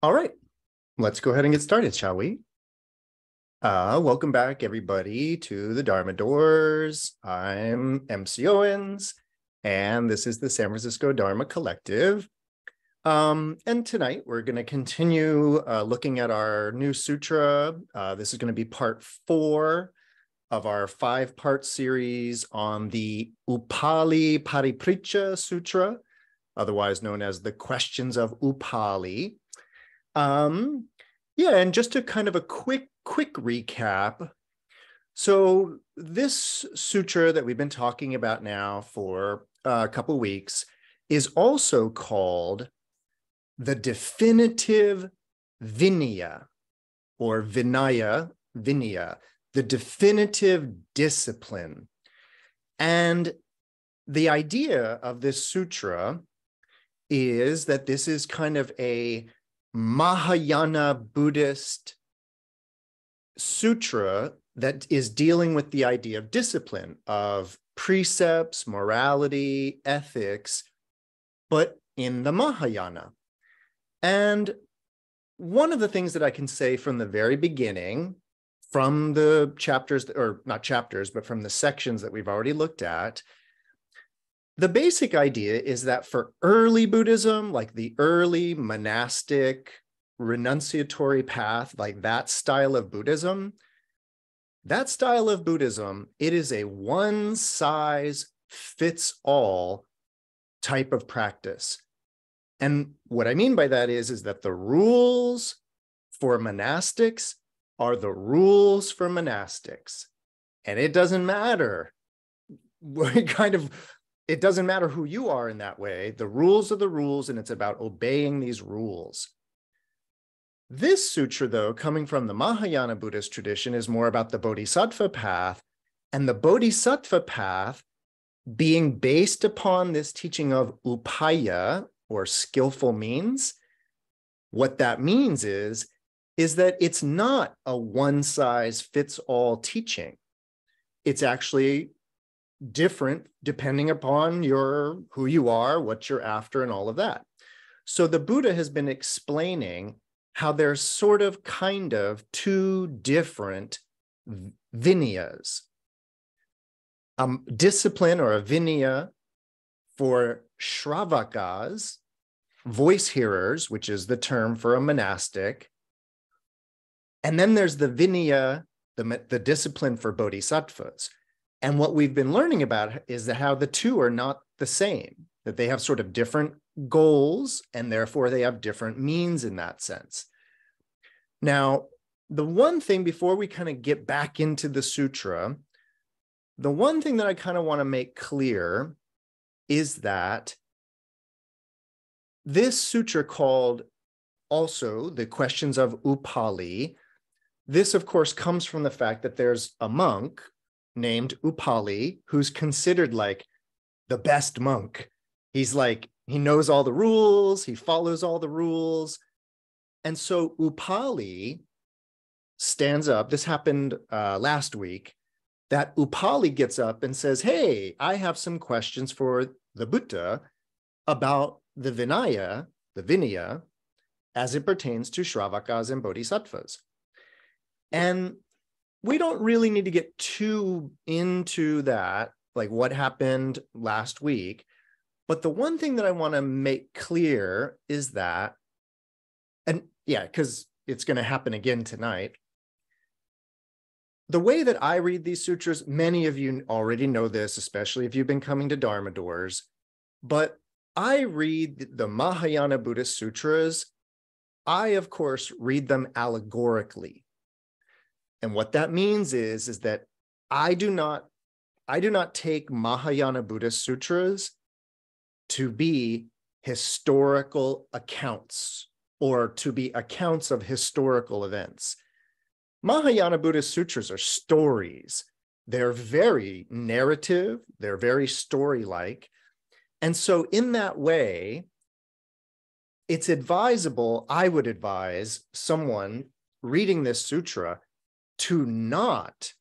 All right, let's go ahead and get started, shall we? Uh, welcome back, everybody, to the Dharma Doors. I'm MC Owens, and this is the San Francisco Dharma Collective. Um, and tonight we're going to continue uh, looking at our new sutra. Uh, this is going to be part four of our five part series on the Upali Paripricha Sutra, otherwise known as the Questions of Upali. Um, yeah, and just to kind of a quick, quick recap. So this sutra that we've been talking about now for uh, a couple weeks is also called the definitive Vinaya or Vinaya, Vinaya, the definitive discipline. And the idea of this sutra is that this is kind of a Mahayana Buddhist sutra that is dealing with the idea of discipline, of precepts, morality, ethics, but in the Mahayana. And one of the things that I can say from the very beginning, from the chapters, or not chapters, but from the sections that we've already looked at, the basic idea is that for early Buddhism, like the early monastic renunciatory path, like that style of Buddhism, that style of Buddhism, it is a one size fits all type of practice. And what I mean by that is, is that the rules for monastics are the rules for monastics. And it doesn't matter what kind of it doesn't matter who you are in that way. The rules are the rules, and it's about obeying these rules. This sutra, though, coming from the Mahayana Buddhist tradition, is more about the Bodhisattva path, and the Bodhisattva path being based upon this teaching of upaya or skillful means. What that means is, is that it's not a one size fits all teaching. It's actually different depending upon your who you are, what you're after, and all of that. So the Buddha has been explaining how there's sort of kind of two different vinayas. Um, discipline or a vinaya for shravakas, voice hearers, which is the term for a monastic. And then there's the vinaya, the, the discipline for bodhisattvas. And what we've been learning about is that how the two are not the same, that they have sort of different goals and therefore they have different means in that sense. Now, the one thing before we kind of get back into the sutra, the one thing that I kind of want to make clear is that this sutra called also the questions of Upali. This, of course, comes from the fact that there's a monk named Upali, who's considered like the best monk. He's like, he knows all the rules, he follows all the rules. And so Upali stands up. This happened uh, last week. That Upali gets up and says, Hey, I have some questions for the Buddha about the Vinaya, the Vinaya, as it pertains to Shravakas and Bodhisattvas. And we don't really need to get too into that, like what happened last week. But the one thing that I want to make clear is that, and yeah, because it's going to happen again tonight. The way that I read these sutras, many of you already know this, especially if you've been coming to Dharma doors, but I read the Mahayana Buddhist sutras. I, of course, read them allegorically. And what that means is, is that I do not, I do not take Mahayana Buddhist sutras to be historical accounts or to be accounts of historical events. Mahayana Buddhist sutras are stories. They're very narrative, they're very story like. And so, in that way, it's advisable, I would advise someone reading this sutra to not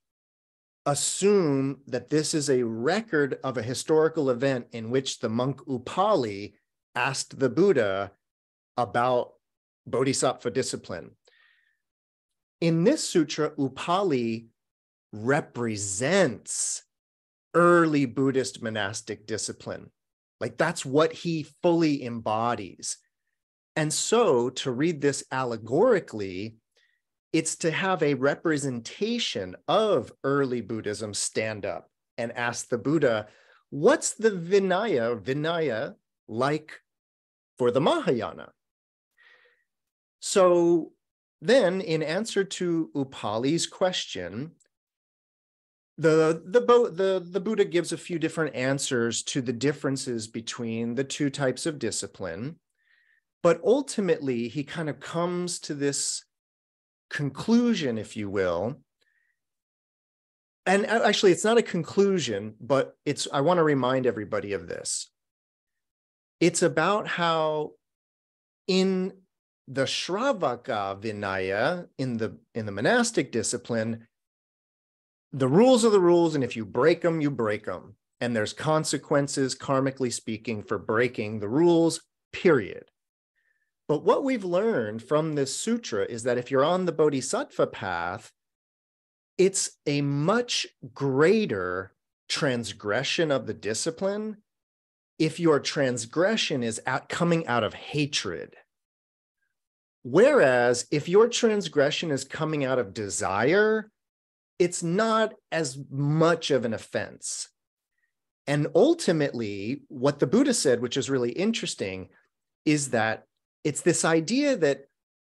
assume that this is a record of a historical event in which the monk Upali asked the Buddha about bodhisattva discipline. In this sutra, Upali represents early Buddhist monastic discipline. Like that's what he fully embodies. And so to read this allegorically, it's to have a representation of early Buddhism stand up and ask the Buddha, what's the Vinaya, Vinaya like for the Mahayana? So then, in answer to Upali's question, the the, the the Buddha gives a few different answers to the differences between the two types of discipline, but ultimately he kind of comes to this conclusion, if you will. And actually, it's not a conclusion, but it's I want to remind everybody of this. It's about how in the Shravaka Vinaya, in the in the monastic discipline, the rules are the rules, and if you break them, you break them. And there's consequences, karmically speaking, for breaking the rules, period. But what we've learned from this sutra is that if you're on the bodhisattva path, it's a much greater transgression of the discipline if your transgression is out, coming out of hatred. Whereas if your transgression is coming out of desire, it's not as much of an offense. And ultimately, what the Buddha said, which is really interesting, is that it's this idea that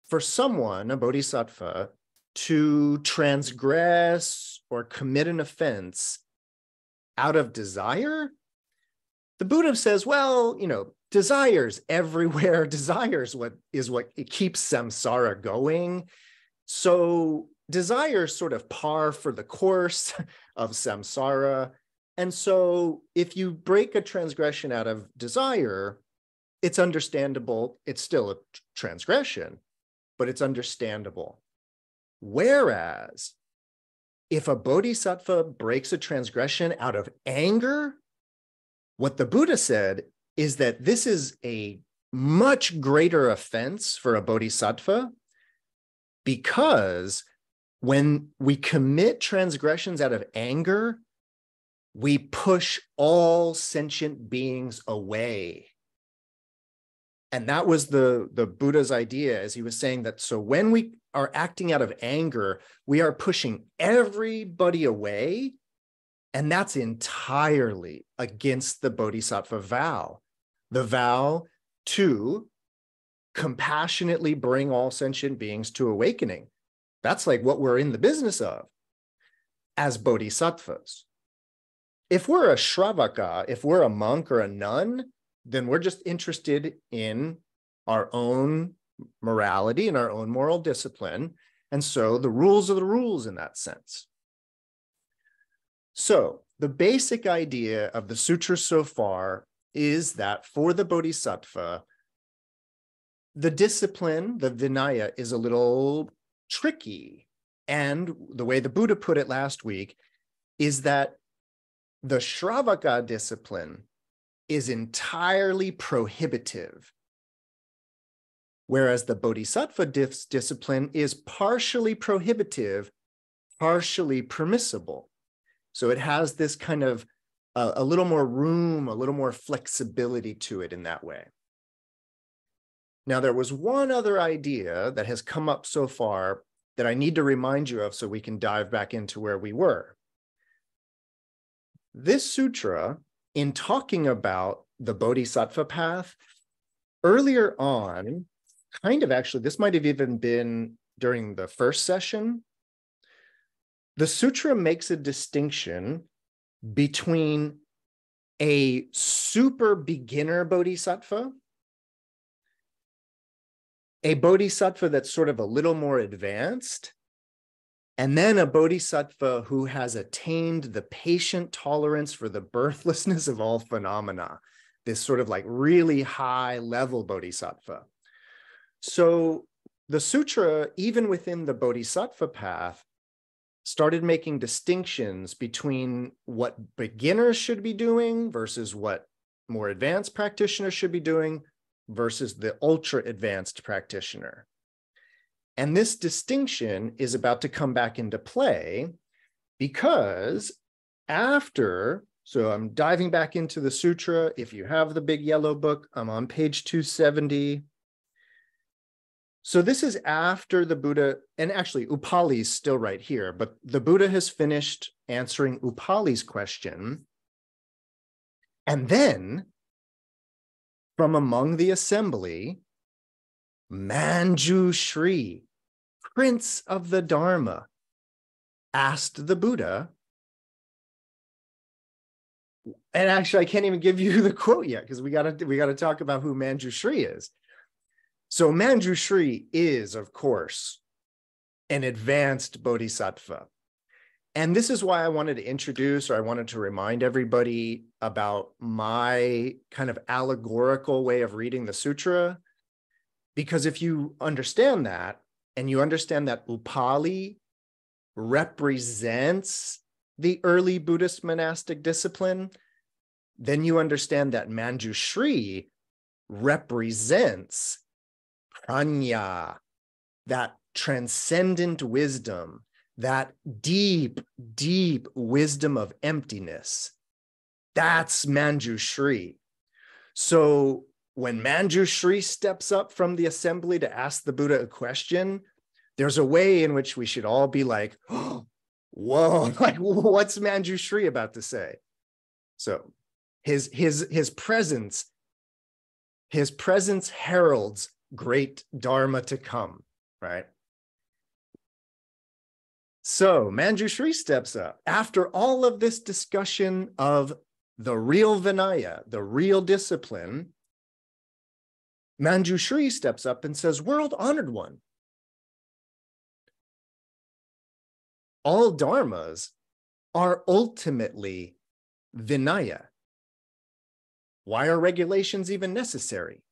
for someone, a bodhisattva, to transgress or commit an offense out of desire, the Buddha says, well, you know, desires everywhere. Desires what is what it keeps samsara going. So desire sort of par for the course of samsara. And so if you break a transgression out of desire, it's understandable. It's still a transgression, but it's understandable. Whereas if a bodhisattva breaks a transgression out of anger, what the Buddha said is that this is a much greater offense for a bodhisattva because when we commit transgressions out of anger, we push all sentient beings away. And that was the, the Buddha's idea, as he was saying that so when we are acting out of anger, we are pushing everybody away. And that's entirely against the Bodhisattva vow, the vow to compassionately bring all sentient beings to awakening. That's like what we're in the business of as bodhisattvas. If we're a shravaka, if we're a monk or a nun, then we're just interested in our own morality and our own moral discipline. And so the rules are the rules in that sense. So the basic idea of the sutra so far is that for the bodhisattva, the discipline, the Vinaya, is a little tricky. And the way the Buddha put it last week is that the Shravaka discipline is entirely prohibitive, whereas the Bodhisattva dis- discipline is partially prohibitive, partially permissible. So it has this kind of uh, a little more room, a little more flexibility to it in that way. Now, there was one other idea that has come up so far that I need to remind you of so we can dive back into where we were. This sutra, in talking about the Bodhisattva path, earlier on, kind of actually, this might have even been during the first session, the sutra makes a distinction between a super beginner bodhisattva a bodhisattva that's sort of a little more advanced, and then a bodhisattva who has attained the patient tolerance for the birthlessness of all phenomena, this sort of like really high level bodhisattva. So the sutra, even within the bodhisattva path, started making distinctions between what beginners should be doing versus what more advanced practitioners should be doing versus the ultra advanced practitioner. And this distinction is about to come back into play because after, so I'm diving back into the sutra. If you have the big yellow book, I'm on page 270. So this is after the Buddha, and actually Upali is still right here, but the Buddha has finished answering Upali's question. And then from among the assembly, Manjushri, Prince of the Dharma, asked the Buddha, and actually, I can't even give you the quote yet because we gotta we gotta talk about who Manjushri is. So Manjushri is, of course, an advanced bodhisattva. And this is why I wanted to introduce or I wanted to remind everybody about my kind of allegorical way of reading the sutra. Because if you understand that, and you understand that Upali represents the early Buddhist monastic discipline, then you understand that Manjushri represents prajna, that transcendent wisdom, that deep, deep wisdom of emptiness. That's Manjushri. So when Manjushri steps up from the assembly to ask the Buddha a question, there's a way in which we should all be like, oh, whoa, like what's Manjushri about to say? So his his his presence, his presence heralds great dharma to come, right? So Manjushri steps up after all of this discussion of the real Vinaya, the real discipline. Manjushri steps up and says, World honored one. All dharmas are ultimately Vinaya. Why are regulations even necessary?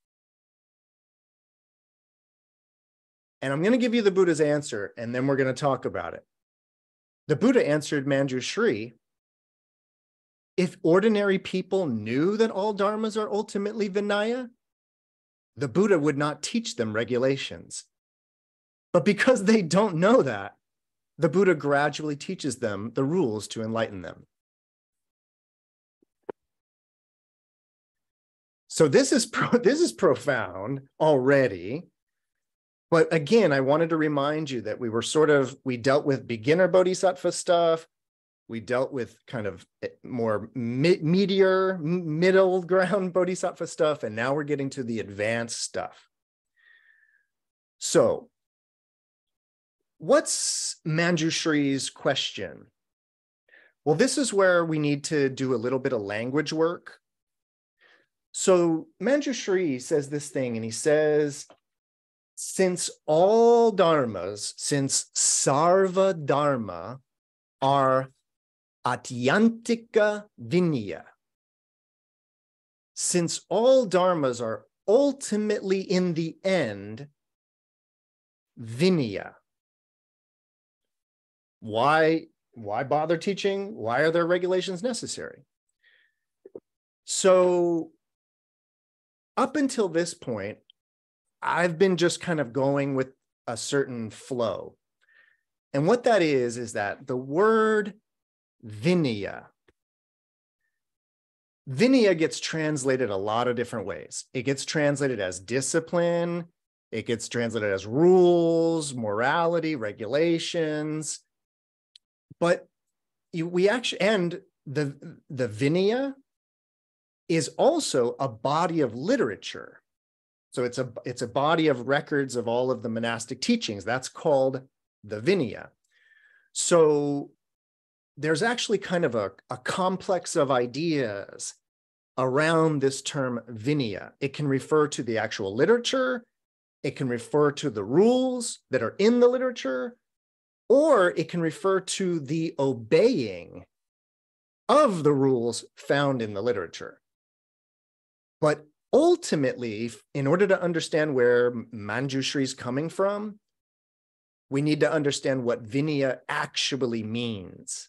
And I'm going to give you the Buddha's answer, and then we're going to talk about it. The Buddha answered Manjushri if ordinary people knew that all dharmas are ultimately Vinaya, the Buddha would not teach them regulations. But because they don't know that, the Buddha gradually teaches them the rules to enlighten them. So this is pro- this is profound already. But again, I wanted to remind you that we were sort of we dealt with beginner bodhisattva stuff. We dealt with kind of eh, more mi- meteor, middle ground bodhisattva stuff, and now we're getting to the advanced stuff. So, what's Manjushri's question? Well, this is where we need to do a little bit of language work so Manjushri says this thing, and he says, since all dharmas, since sarva dharma are atyantika vinaya, since all dharmas are ultimately in the end vinaya, why why bother teaching? Why are there regulations necessary? So up until this point, I've been just kind of going with a certain flow. And what that is, is that the word vinaya, vinaya gets translated a lot of different ways. It gets translated as discipline, it gets translated as rules, morality, regulations. But we actually, and the, the vinaya is also a body of literature. So it's a it's a body of records of all of the monastic teachings. That's called the Vinaya. So there's actually kind of a, a complex of ideas around this term Vinaya. It can refer to the actual literature, it can refer to the rules that are in the literature, or it can refer to the obeying of the rules found in the literature. But ultimately, in order to understand where Manjushri is coming from, we need to understand what Vinaya actually means.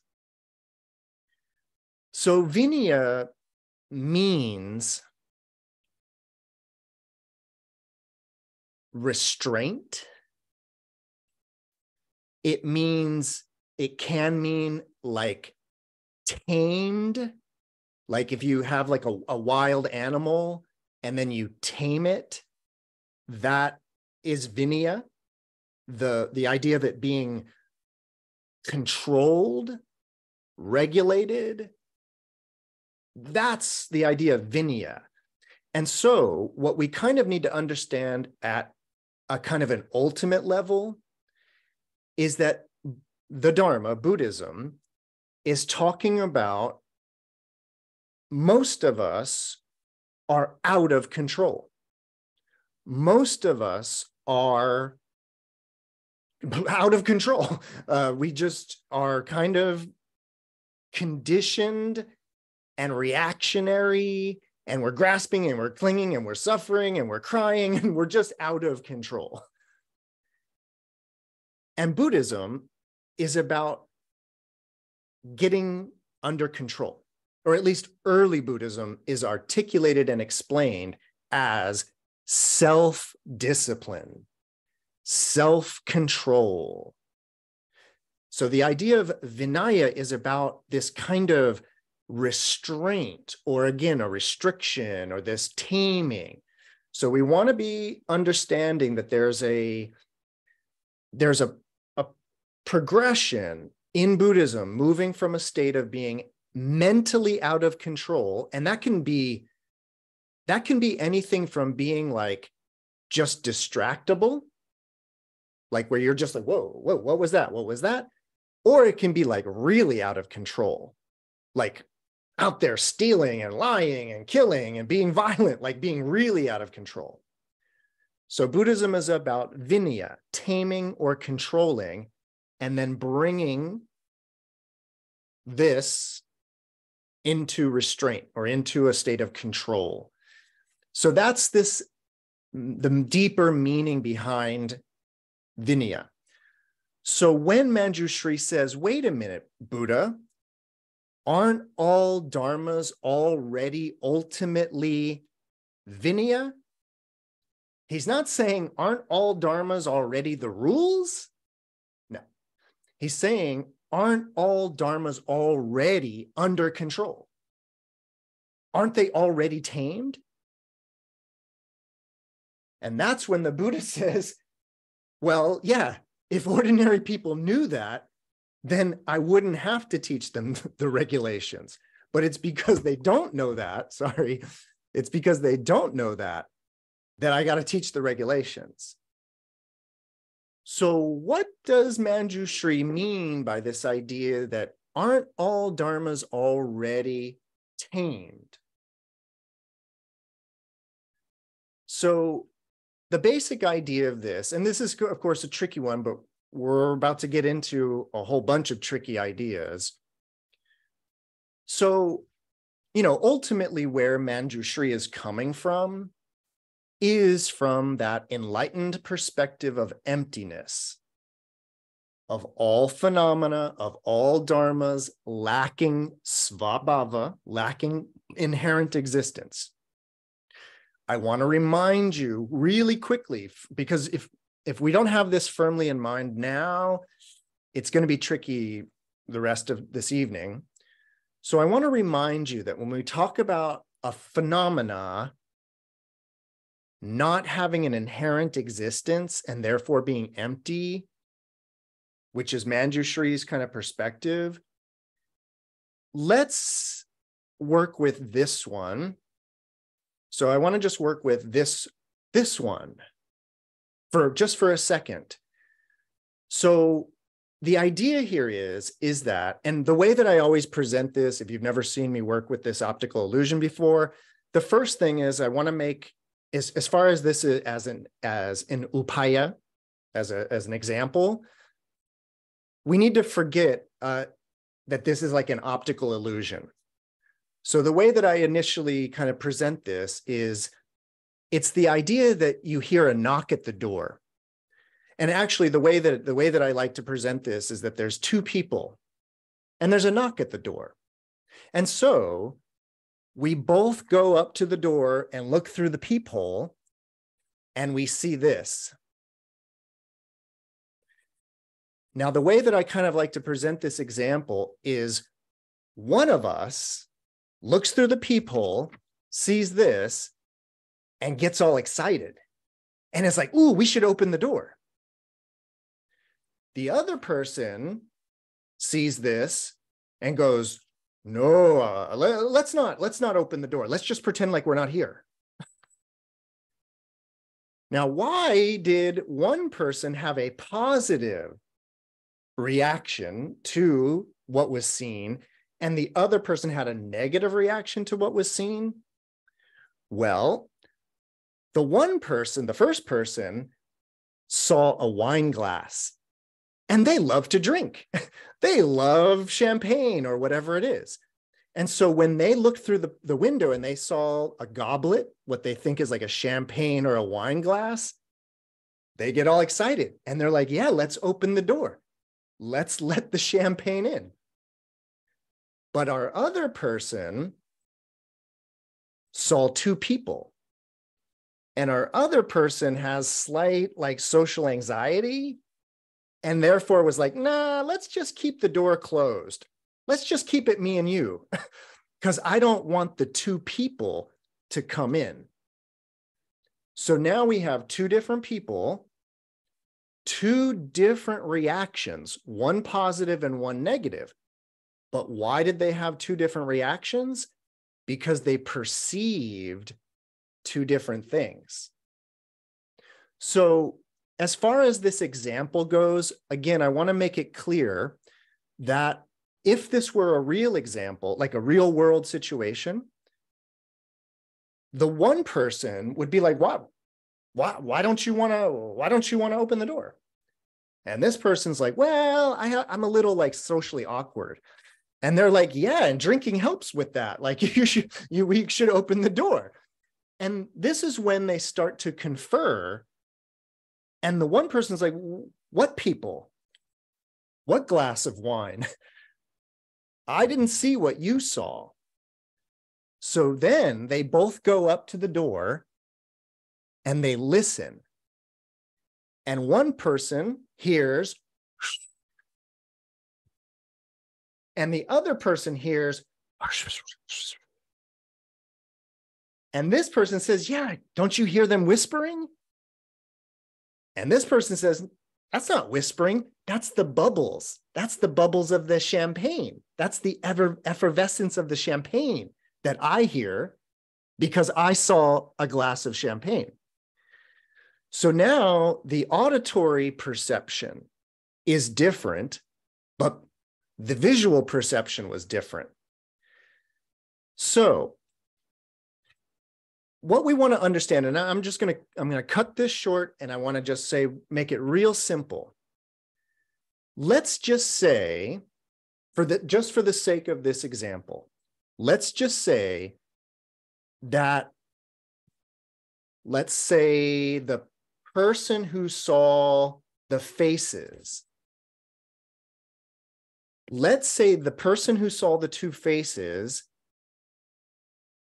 So Vinaya means restraint. It means, it can mean like tamed, like if you have like a, a wild animal and then you tame it, that is vinaya. The, the idea of it being controlled, regulated, that's the idea of vinaya. And so, what we kind of need to understand at a kind of an ultimate level is that the Dharma, Buddhism, is talking about most of us are out of control. Most of us are out of control. Uh, we just are kind of conditioned and reactionary and we're grasping and we're clinging and we're suffering and we're crying and we're just out of control. And Buddhism is about getting under control, or at least early Buddhism is articulated and explained as self discipline, self control. So the idea of Vinaya is about this kind of restraint or again a restriction or this taming. So we want to be understanding that there's a there's a, a progression in buddhism moving from a state of being mentally out of control and that can be that can be anything from being like just distractible like where you're just like whoa whoa what was that? What was that? Or it can be like really out of control like out there stealing and lying and killing and being violent, like being really out of control. So Buddhism is about vinaya, taming or controlling, and then bringing this into restraint or into a state of control. So that's this the deeper meaning behind vinaya. So when Manjushri says, wait a minute, Buddha, aren't all dharmas already ultimately vinaya? He's not saying, aren't all dharmas already the rules? No. He's saying, aren't all dharmas already under control? Aren't they already tamed? And that's when the Buddha says, well, yeah, if ordinary people knew that, then I wouldn't have to teach them the regulations. But it's because they don't know that, sorry, it's because they don't know that, that I got to teach the regulations. So, what does Manjushri mean by this idea that aren't all dharmas already tamed? So, the basic idea of this, and this is, of course, a tricky one, but we're about to get into a whole bunch of tricky ideas. So, you know, ultimately, where Manjushri is coming from is from that enlightened perspective of emptiness, of all phenomena, of all dharmas lacking svabhava, lacking inherent existence. I want to remind you really quickly, because if if we don't have this firmly in mind now, it's going to be tricky the rest of this evening. So I want to remind you that when we talk about a phenomena not having an inherent existence and therefore being empty, which is Manjushri's kind of perspective, let's work with this one. So I want to just work with this, this one for just for a second. So the idea here is is that and the way that I always present this if you've never seen me work with this optical illusion before, the first thing is I want to make as, as far as this is as an as an upaya as a as an example, we need to forget uh, that this is like an optical illusion. So the way that I initially kind of present this is it's the idea that you hear a knock at the door and actually the way that the way that i like to present this is that there's two people and there's a knock at the door and so we both go up to the door and look through the peephole and we see this. Now, the way that I kind of like to present this example is one of us looks through the peephole, sees this, and gets all excited. And it's like, ooh, we should open the door. The other person sees this and goes, no, uh, let, us not, let's not open the door. Let's just pretend like we're not here. now, why did one person have a positive reaction to what was seen and the other person had a negative reaction to what was seen? Well, the one person, the first person, saw a wine glass and they love to drink. they love champagne or whatever it is. And so when they looked through the, the window and they saw a goblet, what they think is like a champagne or a wine glass, they get all excited and they're like, yeah, let's open the door let's let the champagne in. But our other person saw two people. And our other person has slight like social anxiety and therefore was like, nah, let's just keep the door closed. Let's just keep it me and you because I don't want the two people to come in. So now we have two different people two different reactions, one positive and one negative. But why did they have two different reactions? Because they perceived two different things. So, as far as this example goes, again, I want to make it clear that if this were a real example, like a real world situation, the one person would be like, wow, why, why don't you want to why don't you want to open the door? And this person's like well I, i'm a little like socially awkward. And they're like yeah and drinking helps with that. Like you should you we should open the door and this is when they start to confer. And the one person's like what people? What glass of wine? I didn't see what you saw. So then they both go up to the door and they listen. And one person hears, and the other person hears, and this person says, Yeah, don't you hear them whispering? And this person says, That's not whispering. That's the bubbles. That's the bubbles of the champagne. That's the ever effervescence of the champagne that I hear because I saw a glass of champagne. So now the auditory perception is different, but the visual perception was different. So what we want to understand, and I'm just going to, I'm going to cut this short and I want to just say, make it real simple. Let's just say, for the, just for the sake of this example, let's just say that, let's say the person who saw the faces, let's say the person who saw the two faces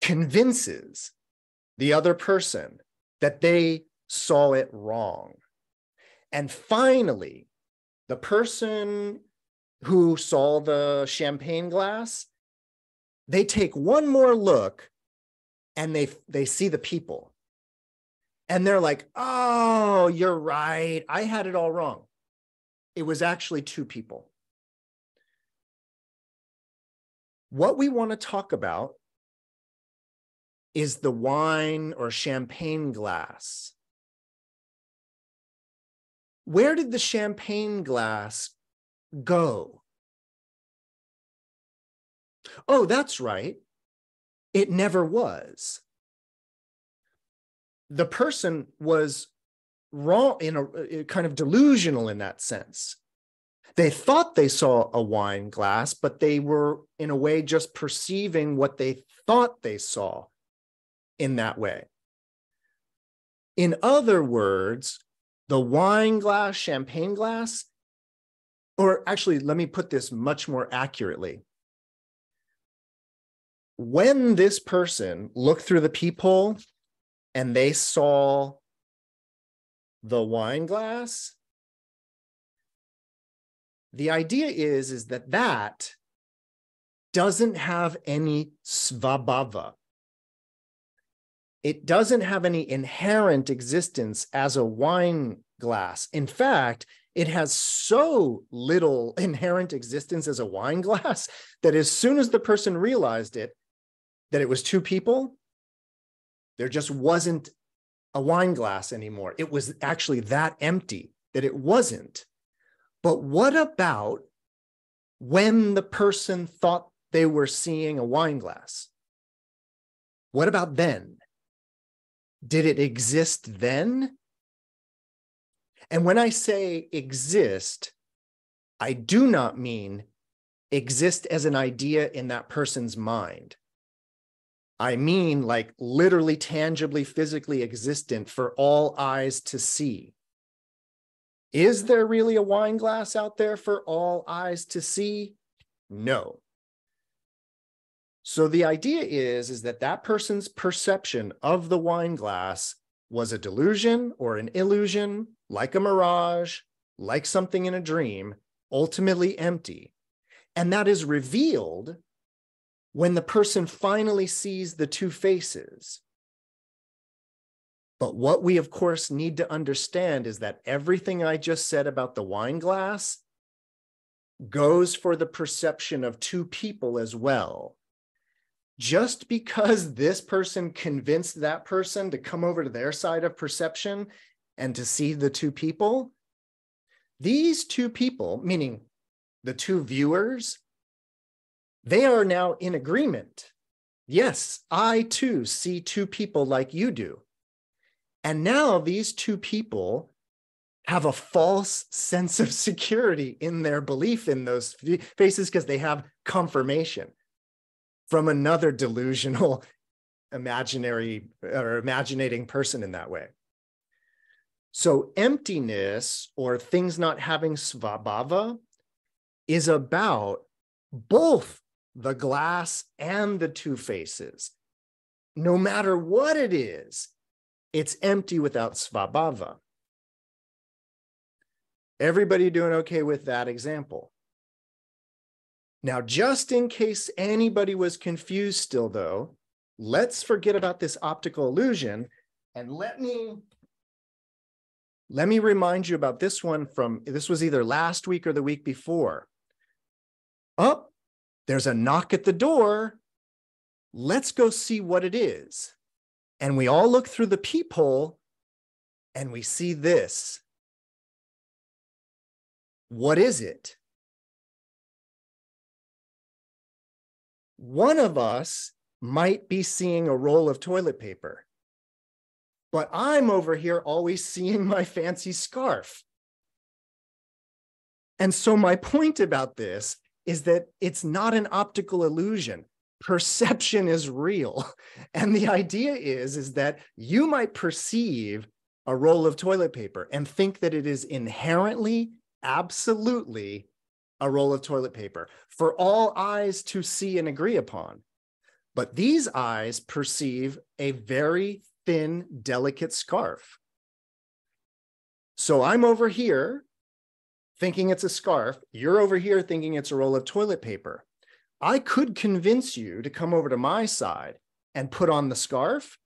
convinces the other person that they saw it wrong. And finally, the person who saw the champagne glass, they take one more look and they, they see the people and they're like, oh, you're right. I had it all wrong. It was actually two people. What we want to talk about is the wine or champagne glass. Where did the champagne glass go? Oh, that's right. It never was the person was wrong in a uh, kind of delusional in that sense. They thought they saw a wine glass, but they were in a way just perceiving what they thought they saw in that way. In other words, the wine glass, champagne glass, or actually, let me put this much more accurately. When this person looked through the peephole and they saw the wine glass, the idea is, is that that doesn't have any svabhava. It doesn't have any inherent existence as a wine glass. In fact, it has so little inherent existence as a wine glass that as soon as the person realized it, that it was two people, there just wasn't a wine glass anymore. It was actually that empty that it wasn't. But what about when the person thought they were seeing a wine glass? What about then? Did it exist then? And when I say exist, I do not mean exist as an idea in that person's mind. I mean, like literally, tangibly, physically existent for all eyes to see. Is there really a wine glass out there for all eyes to see? No. So the idea is, is that that person's perception of the wine glass was a delusion or an illusion, like a mirage, like something in a dream, ultimately empty. And that is revealed when the person finally sees the two faces. But what we, of course, need to understand is that everything I just said about the wine glass goes for the perception of two people as well. Just because this person convinced that person to come over to their side of perception and to see the two people, these two people, meaning the two viewers, they are now in agreement. Yes, I too see two people like you do. And now these two people have a false sense of security in their belief in those faces because they have confirmation from another delusional imaginary or imaginating person in that way. So emptiness or things not having svabhava is about both the glass and the two faces. No matter what it is, it's empty without svabhava. Everybody doing okay with that example? Now, just in case anybody was confused still, though, let's forget about this optical illusion and let me let me remind you about this one from this was either last week or the week before. Oh, there's a knock at the door. Let's go see what it is. And we all look through the peephole and we see this. What is it? One of us might be seeing a roll of toilet paper, but I'm over here always seeing my fancy scarf. And so, my point about this is that it's not an optical illusion perception is real and the idea is is that you might perceive a roll of toilet paper and think that it is inherently absolutely a roll of toilet paper for all eyes to see and agree upon but these eyes perceive a very thin delicate scarf so i'm over here thinking it's a scarf. You're over here thinking it's a roll of toilet paper. I could convince you to come over to my side and put on the scarf,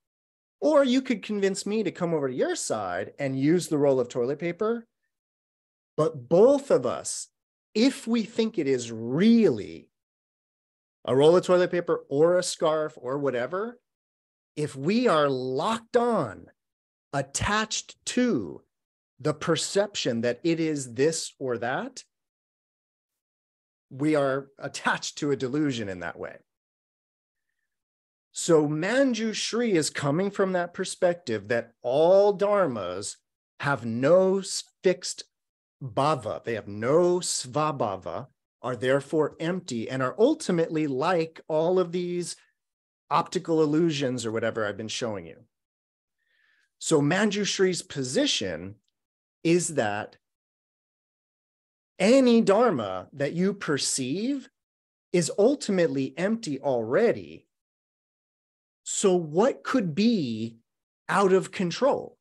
or you could convince me to come over to your side and use the roll of toilet paper. But both of us, if we think it is really a roll of toilet paper or a scarf or whatever, if we are locked on, attached to the perception that it is this or that, we are attached to a delusion in that way. So Manjushri is coming from that perspective that all dharmas have no fixed bhava, they have no svabhava, are therefore empty, and are ultimately like all of these optical illusions or whatever I've been showing you. So Manjushri's position is that any dharma that you perceive is ultimately empty already. So, what could be out of control?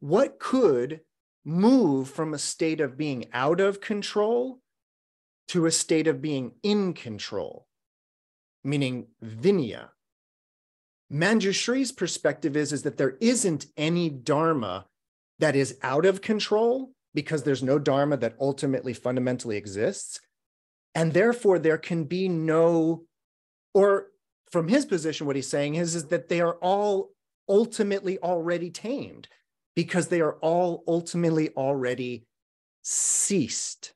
what could move from a state of being out of control to a state of being in control, meaning vinaya. Manjushri's perspective is, is that there isn't any dharma that is out of control because there's no dharma that ultimately fundamentally exists. And therefore, there can be no, or from his position, what he's saying is, is that they are all ultimately already tamed because they are all ultimately already ceased.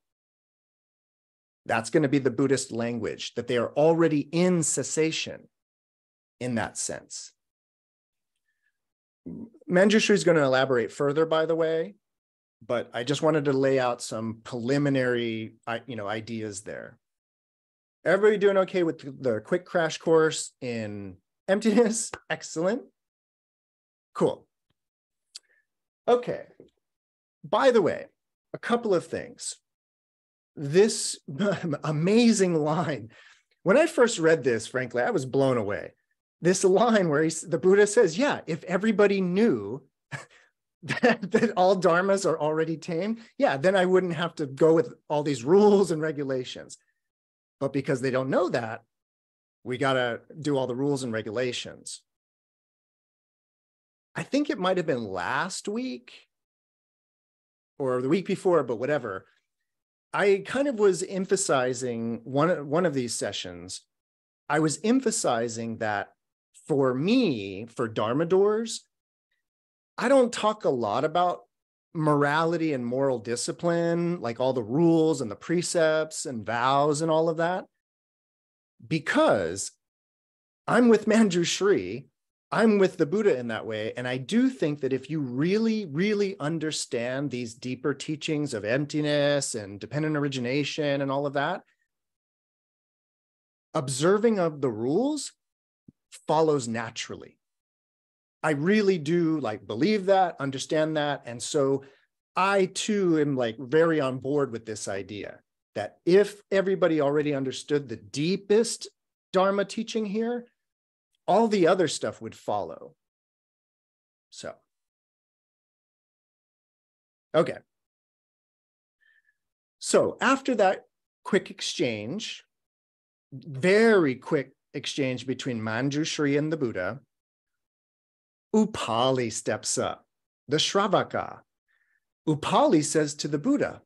That's going to be the Buddhist language, that they are already in cessation in that sense. Manjushri is going to elaborate further, by the way, but I just wanted to lay out some preliminary, you know, ideas there. Everybody doing okay with the quick crash course in emptiness? Excellent. Cool. Okay. By the way, a couple of things. This amazing line, when I first read this, frankly, I was blown away. This line where he's, the Buddha says, Yeah, if everybody knew that, that all dharmas are already tamed, yeah, then I wouldn't have to go with all these rules and regulations. But because they don't know that, we got to do all the rules and regulations. I think it might have been last week or the week before, but whatever. I kind of was emphasizing one, one of these sessions. I was emphasizing that for me, for Dharma doors, I don't talk a lot about morality and moral discipline, like all the rules and the precepts and vows and all of that, because I'm with Manjushri I'm with the Buddha in that way. And I do think that if you really, really understand these deeper teachings of emptiness and dependent origination and all of that, observing of the rules follows naturally. I really do like believe that, understand that. And so I too am like very on board with this idea that if everybody already understood the deepest Dharma teaching here, all the other stuff would follow. So, okay. So after that quick exchange, very quick exchange between Manjushri and the Buddha, Upali steps up, the Shravaka. Upali says to the Buddha,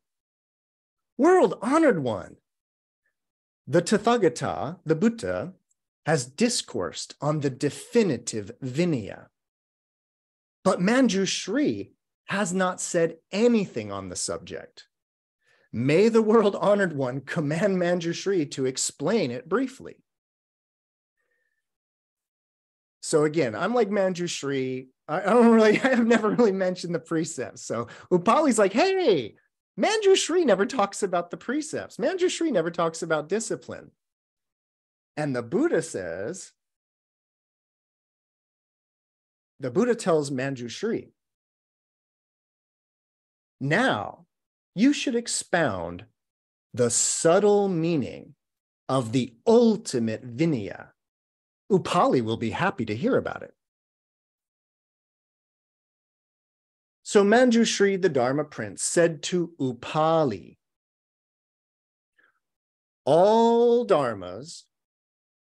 World honored one, the Tathagata, the Buddha, has discoursed on the definitive Vinaya. But Manjushri has not said anything on the subject. May the world honored one command Manjushri to explain it briefly. So again, I'm like Manjushri. I, I don't really, I have never really mentioned the precepts. So Upali's like, hey, Manjushri never talks about the precepts. Manjushri never talks about discipline. And the Buddha says, the Buddha tells Manjushri, now you should expound the subtle meaning of the ultimate Vinaya. Upali will be happy to hear about it. So Manjushri, the Dharma prince, said to Upali, all dharmas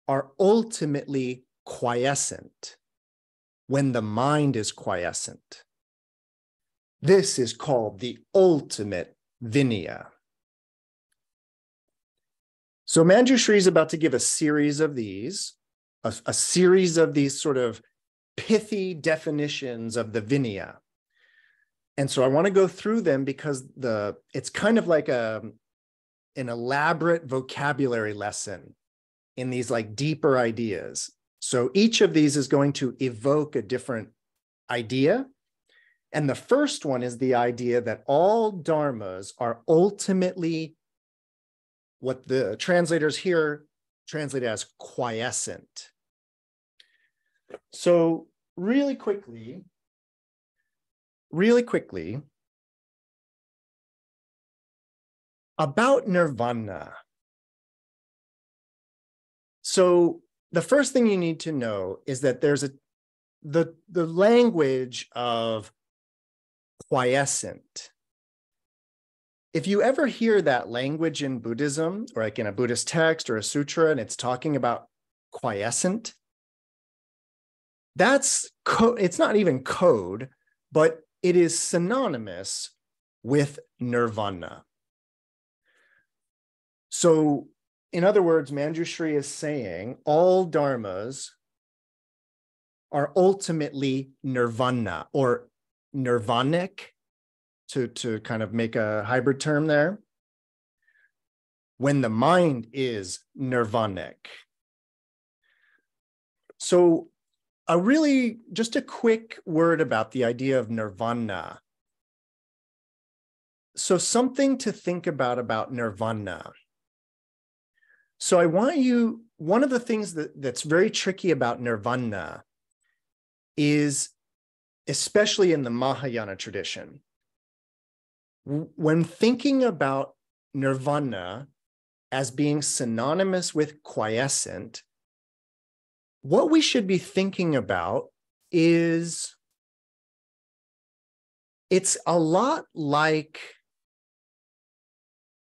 are ultimately quiescent when the mind is quiescent. This is called the ultimate vinaya. So Manjushri is about to give a series of these, a, a, series of these sort of pithy definitions of the vinaya. And so I want to go through them because the it's kind of like a an elaborate vocabulary lesson in these like deeper ideas. So each of these is going to evoke a different idea. And the first one is the idea that all dharmas are ultimately what the translators here translate as quiescent. So, really quickly, really quickly, about nirvana. So the first thing you need to know is that there's a the the language of quiescent. If you ever hear that language in Buddhism, or like in a Buddhist text or a sutra, and it's talking about quiescent, that's co- it's not even code, but it is synonymous with nirvana. So, in other words, Manjushri is saying all dharmas are ultimately nirvana or nirvanic, to, to kind of make a hybrid term there. When the mind is nirvanic. So, a really just a quick word about the idea of nirvana. So, something to think about about nirvana. So, I want you, one of the things that, that's very tricky about nirvana is, especially in the Mahayana tradition, when thinking about nirvana as being synonymous with quiescent, what we should be thinking about is it's a lot like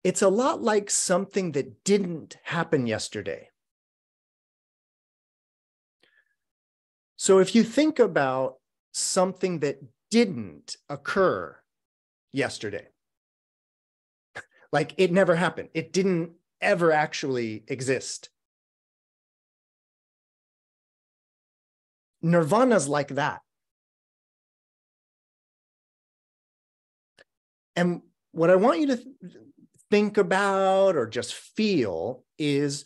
it's a lot like something that didn't happen yesterday. So if you think about something that didn't occur yesterday, like it never happened, it didn't ever actually exist. Nirvana's like that. And what I want you to think about or just feel is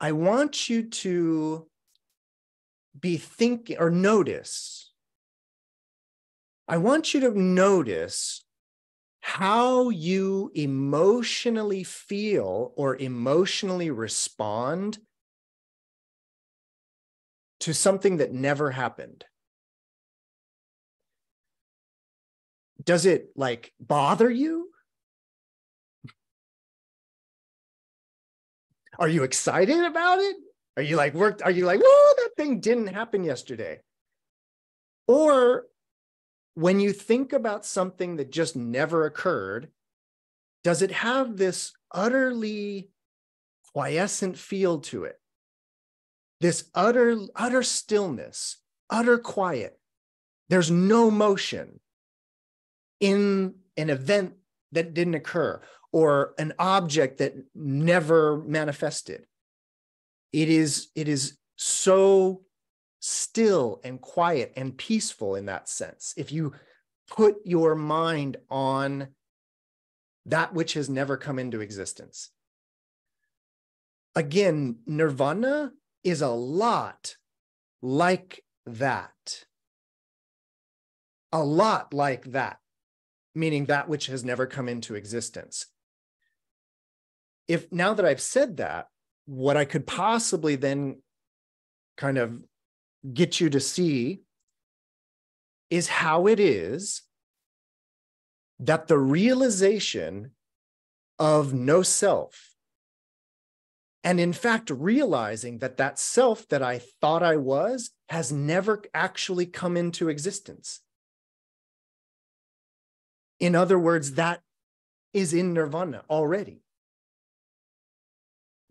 I want you to be thinking or notice. I want you to notice how you emotionally feel or emotionally respond to something that never happened? Does it like bother you? Are you excited about it? Are you like worked? Are you like, whoa, that thing didn't happen yesterday? Or when you think about something that just never occurred, does it have this utterly quiescent feel to it? this utter utter stillness utter quiet there's no motion in an event that didn't occur or an object that never manifested it is it is so still and quiet and peaceful in that sense if you put your mind on that which has never come into existence again nirvana is a lot like that. A lot like that, meaning that which has never come into existence. If now that I've said that, what I could possibly then kind of get you to see is how it is that the realization of no self and in fact, realizing that that self that I thought I was has never actually come into existence. In other words, that is in nirvana already.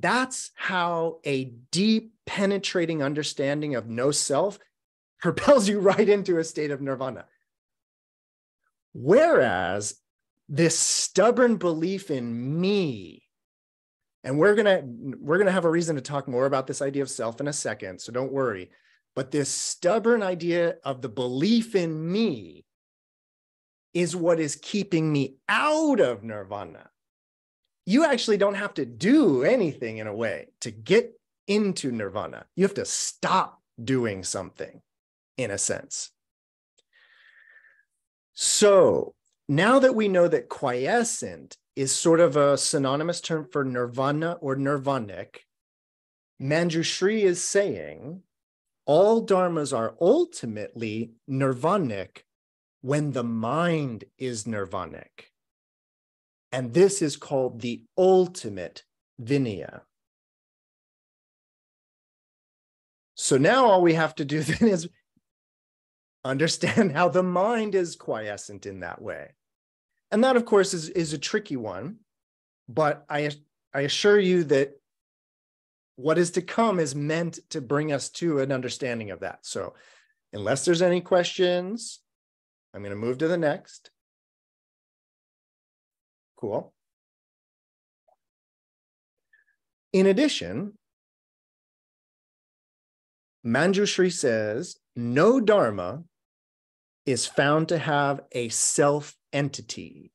That's how a deep, penetrating understanding of no self propels you right into a state of nirvana. Whereas this stubborn belief in me and we're gonna we're gonna have a reason to talk more about this idea of self in a second so don't worry but this stubborn idea of the belief in me is what is keeping me out of nirvana you actually don't have to do anything in a way to get into nirvana you have to stop doing something in a sense so now that we know that quiescent is sort of a synonymous term for nirvana or nirvanic. Manjushri is saying all dharmas are ultimately nirvanic when the mind is nirvanic. And this is called the ultimate vinaya. So now all we have to do then is understand how the mind is quiescent in that way. And that, of course, is, is a tricky one. But I, I assure you that what is to come is meant to bring us to an understanding of that. So, unless there's any questions, I'm going to move to the next. Cool. In addition, Manjushri says no dharma is found to have a self entity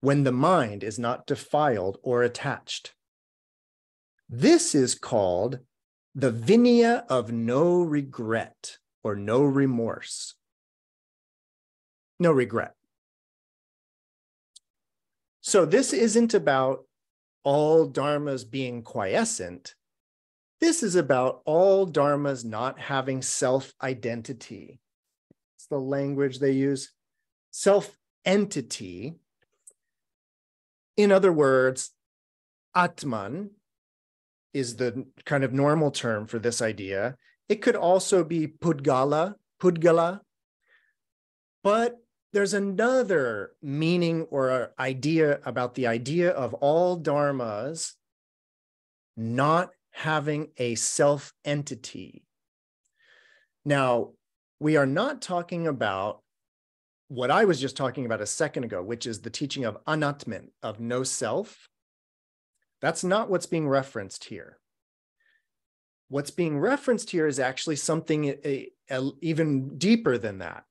when the mind is not defiled or attached. This is called the vinaya of no regret or no remorse. No regret. So, this isn't about all dharmas being quiescent. This is about all dharmas not having self identity. It's the language they use self entity. In other words, Atman is the kind of normal term for this idea. It could also be Pudgala, Pudgala, but there's another meaning or idea about the idea of all dharmas not having a self entity. Now, we are not talking about what I was just talking about a second ago, which is the teaching of anatman, of no self. That's not what's being referenced here. What's being referenced here is actually something a, a, even deeper than that.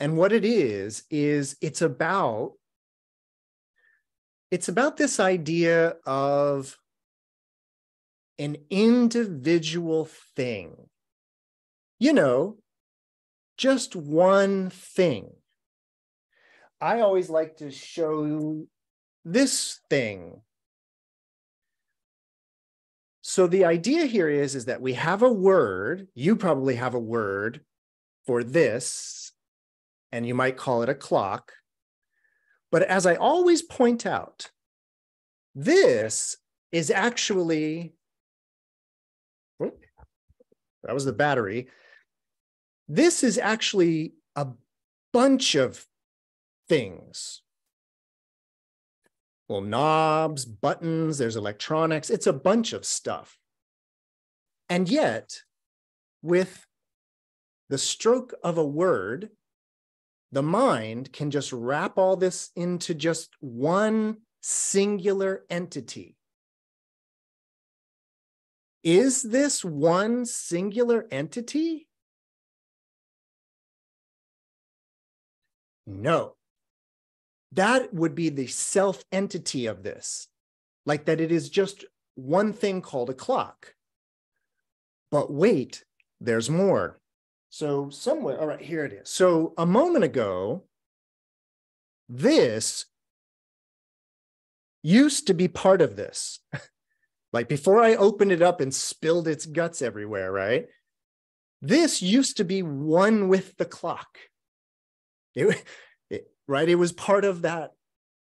And what it is, is it's about it's about this idea of an individual thing. You know, just one thing. I always like to show this thing so the idea here is, is that we have a word, you probably have a word for this, and you might call it a clock. But as I always point out, this is actually, that was the battery. This is actually a bunch of things well, knobs, buttons, there's electronics, it's a bunch of stuff. And yet, with the stroke of a word, the mind can just wrap all this into just one singular entity. Is this one singular entity? No that would be the self entity of this, like that it is just one thing called a clock. But wait, there's more. So, somewhere, all right, here it is. So, a moment ago, this used to be part of this. like before I opened it up and spilled its guts everywhere, right? This used to be one with the clock. It, right? It was part of that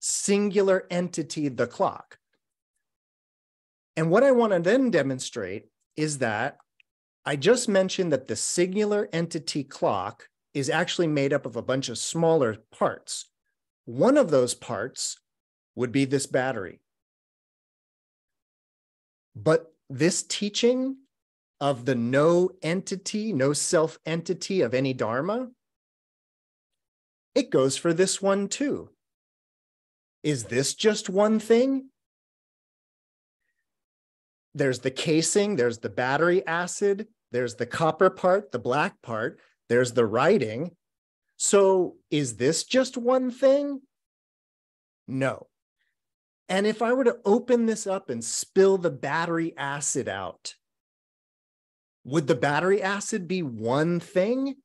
singular entity, the clock. And what I want to then demonstrate is that I just mentioned that the singular entity clock is actually made up of a bunch of smaller parts. One of those parts would be this battery. But this teaching of the no entity, no self entity of any Dharma it goes for this one too. Is this just one thing? There's the casing, there's the battery acid, there's the copper part, the black part, there's the writing. So is this just one thing? No. And if I were to open this up and spill the battery acid out, would the battery acid be one thing?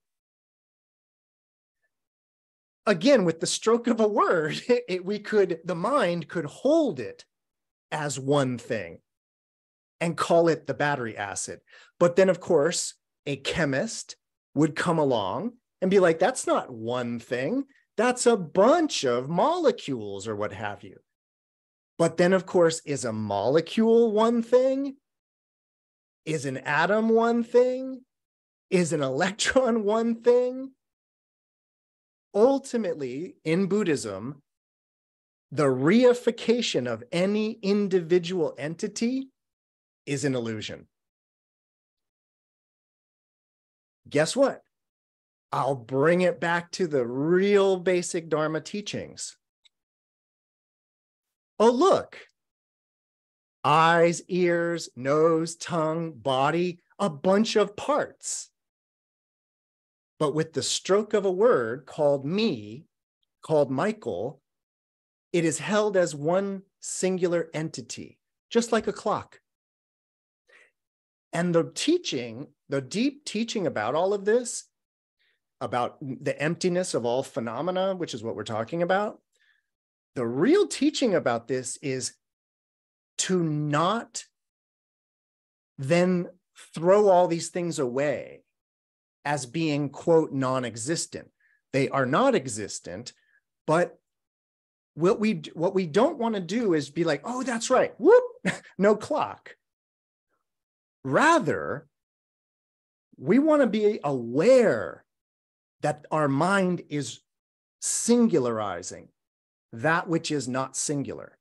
again with the stroke of a word it, we could the mind could hold it as one thing and call it the battery acid. But then of course a chemist would come along and be like that's not one thing. That's a bunch of molecules or what have you. But then of course is a molecule one thing? Is an atom one thing? Is an electron one thing? Ultimately, in Buddhism, the reification of any individual entity is an illusion. Guess what? I'll bring it back to the real basic Dharma teachings. Oh, look, eyes, ears, nose, tongue, body, a bunch of parts. But with the stroke of a word called me, called Michael, it is held as one singular entity, just like a clock. And the teaching, the deep teaching about all of this, about the emptiness of all phenomena, which is what we're talking about, the real teaching about this is to not then throw all these things away as being, quote, non existent. They are not existent, but what we what we don't want to do is be like oh that's right whoop no clock rather we want to be aware that our mind is singularizing that which is not singular.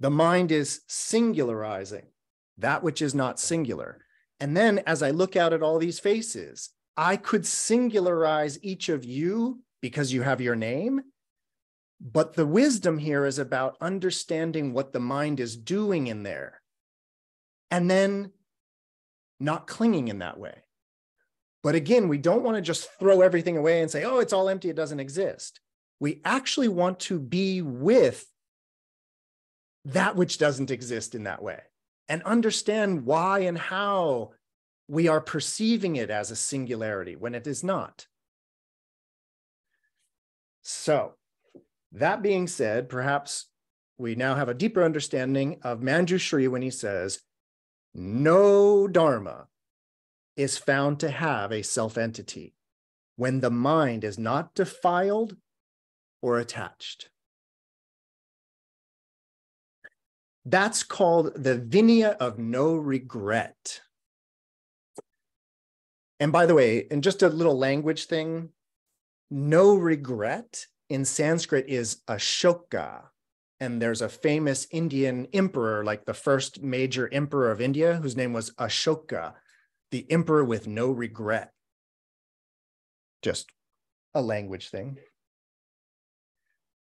The mind is singularizing that which is not singular. And then as i look out at all these faces i could singularize each of you because you have your name. But the wisdom here is about understanding what the mind is doing in there. And then not clinging in that way. But again, we don't want to just throw everything away and say, oh, it's all empty, it doesn't exist. We actually want to be with that which doesn't exist in that way and understand why and how we are perceiving it as a singularity when it is not. So, that being said, perhaps we now have a deeper understanding of Manjushri when he says, no Dharma is found to have a self entity when the mind is not defiled or attached. That's called the Vinaya of no regret. And by the way, and just a little language thing, no regret in Sanskrit is Ashoka. And there's a famous Indian emperor, like the first major emperor of India, whose name was Ashoka, the emperor with no regret. Just a language thing.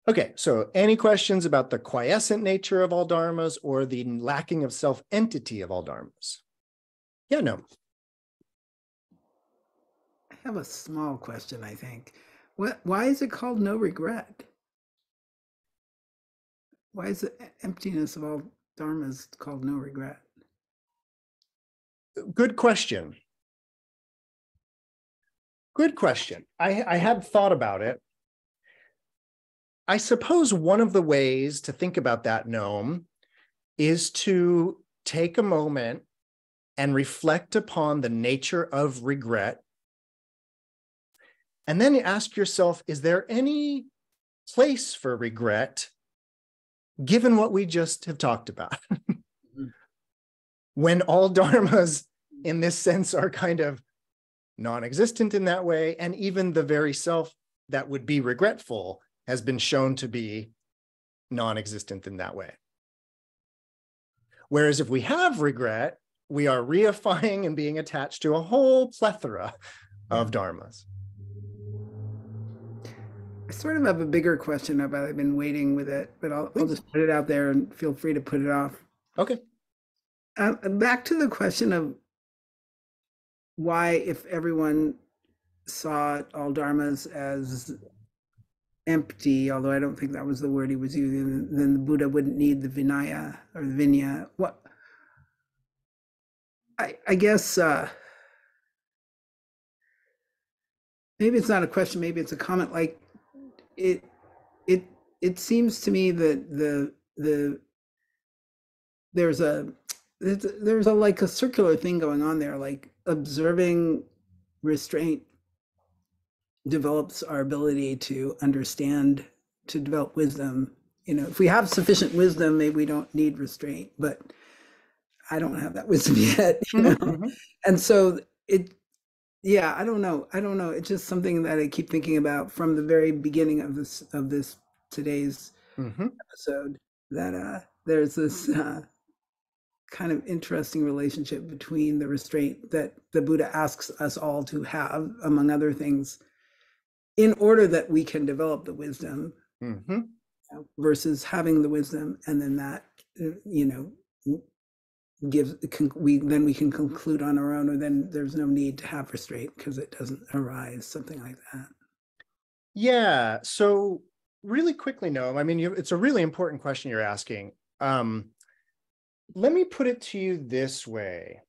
Okay, so any questions about the quiescent nature of all dharmas or the lacking of self entity of all dharmas? Yeah, no. I have a small question, I think. What? Why is it called no regret? Why is the emptiness of all dharmas called no regret? Uh, good question. Good question. I, I had thought about it. I suppose one of the ways to think about that, Noam, is to take a moment and reflect upon the nature of regret and then ask yourself is there any place for regret given what we just have talked about? mm-hmm. When all dharmas, in this sense, are kind of non existent in that way, and even the very self that would be regretful has been shown to be non existent in that way. Whereas if we have regret, we are reifying and being attached to a whole plethora of dharmas. I sort of have a bigger question about I've been waiting with it, but I'll, I'll just put it out there and feel free to put it off. Okay. Uh, back to the question of why, if everyone saw all dharmas as empty, although I don't think that was the word he was using, then the Buddha wouldn't need the Vinaya or the Vinaya. What? I, I guess uh, maybe it's not a question, maybe it's a comment. Like it it it seems to me that the the there's a there's a like a circular thing going on there like observing restraint develops our ability to understand to develop wisdom you know if we have sufficient wisdom maybe we don't need restraint but i don't have that wisdom yet you mm-hmm, know mm-hmm. and so it yeah, I don't know. I don't know. It's just something that I keep thinking about from the very beginning of this of this today's Mm-hmm. episode that uh there's this uh kind of interesting relationship between the restraint that the Buddha asks us all to have, among other things, in order that we can develop the wisdom Mm-hmm. versus having the wisdom and then that uh, you know gives we then we can conclude on our own or then there's no need to have restraint because it doesn't arise something like that Yeah. So really quickly, Noam, I mean, you, it's a really important question you're asking. Um, let me put it to you this way.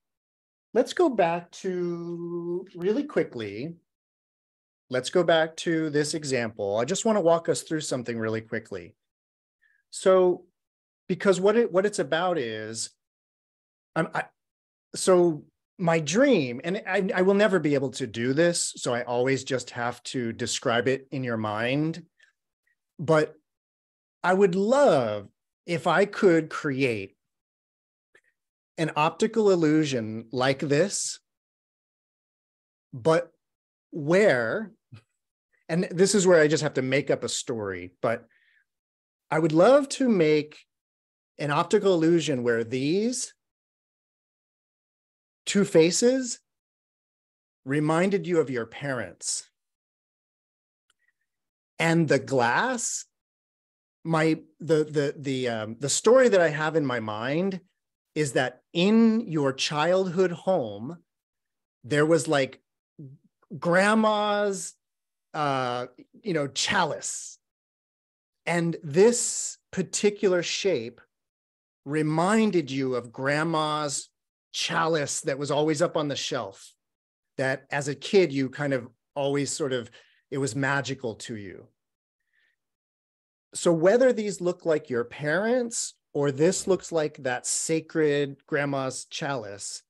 Let's go back to really quickly. Let's go back to this example. I just want to walk us through something really quickly. So, because what it what it's about is, I'm I, so my dream, and I, I will never be able to do this, so I always just have to describe it in your mind. But I would love if I could create an optical illusion like this, but where, and this is where I just have to make up a story, but I would love to make an optical illusion where these two faces reminded you of your parents. And the glass, my the the the um, the story that I have in my mind is that in your childhood home, there was like grandma's uh you know chalice and this particular shape reminded you of grandma's chalice that was always up on the shelf that as a kid you kind of always sort of it was magical to you. So whether these look like your parents or this looks like that sacred grandma's chalice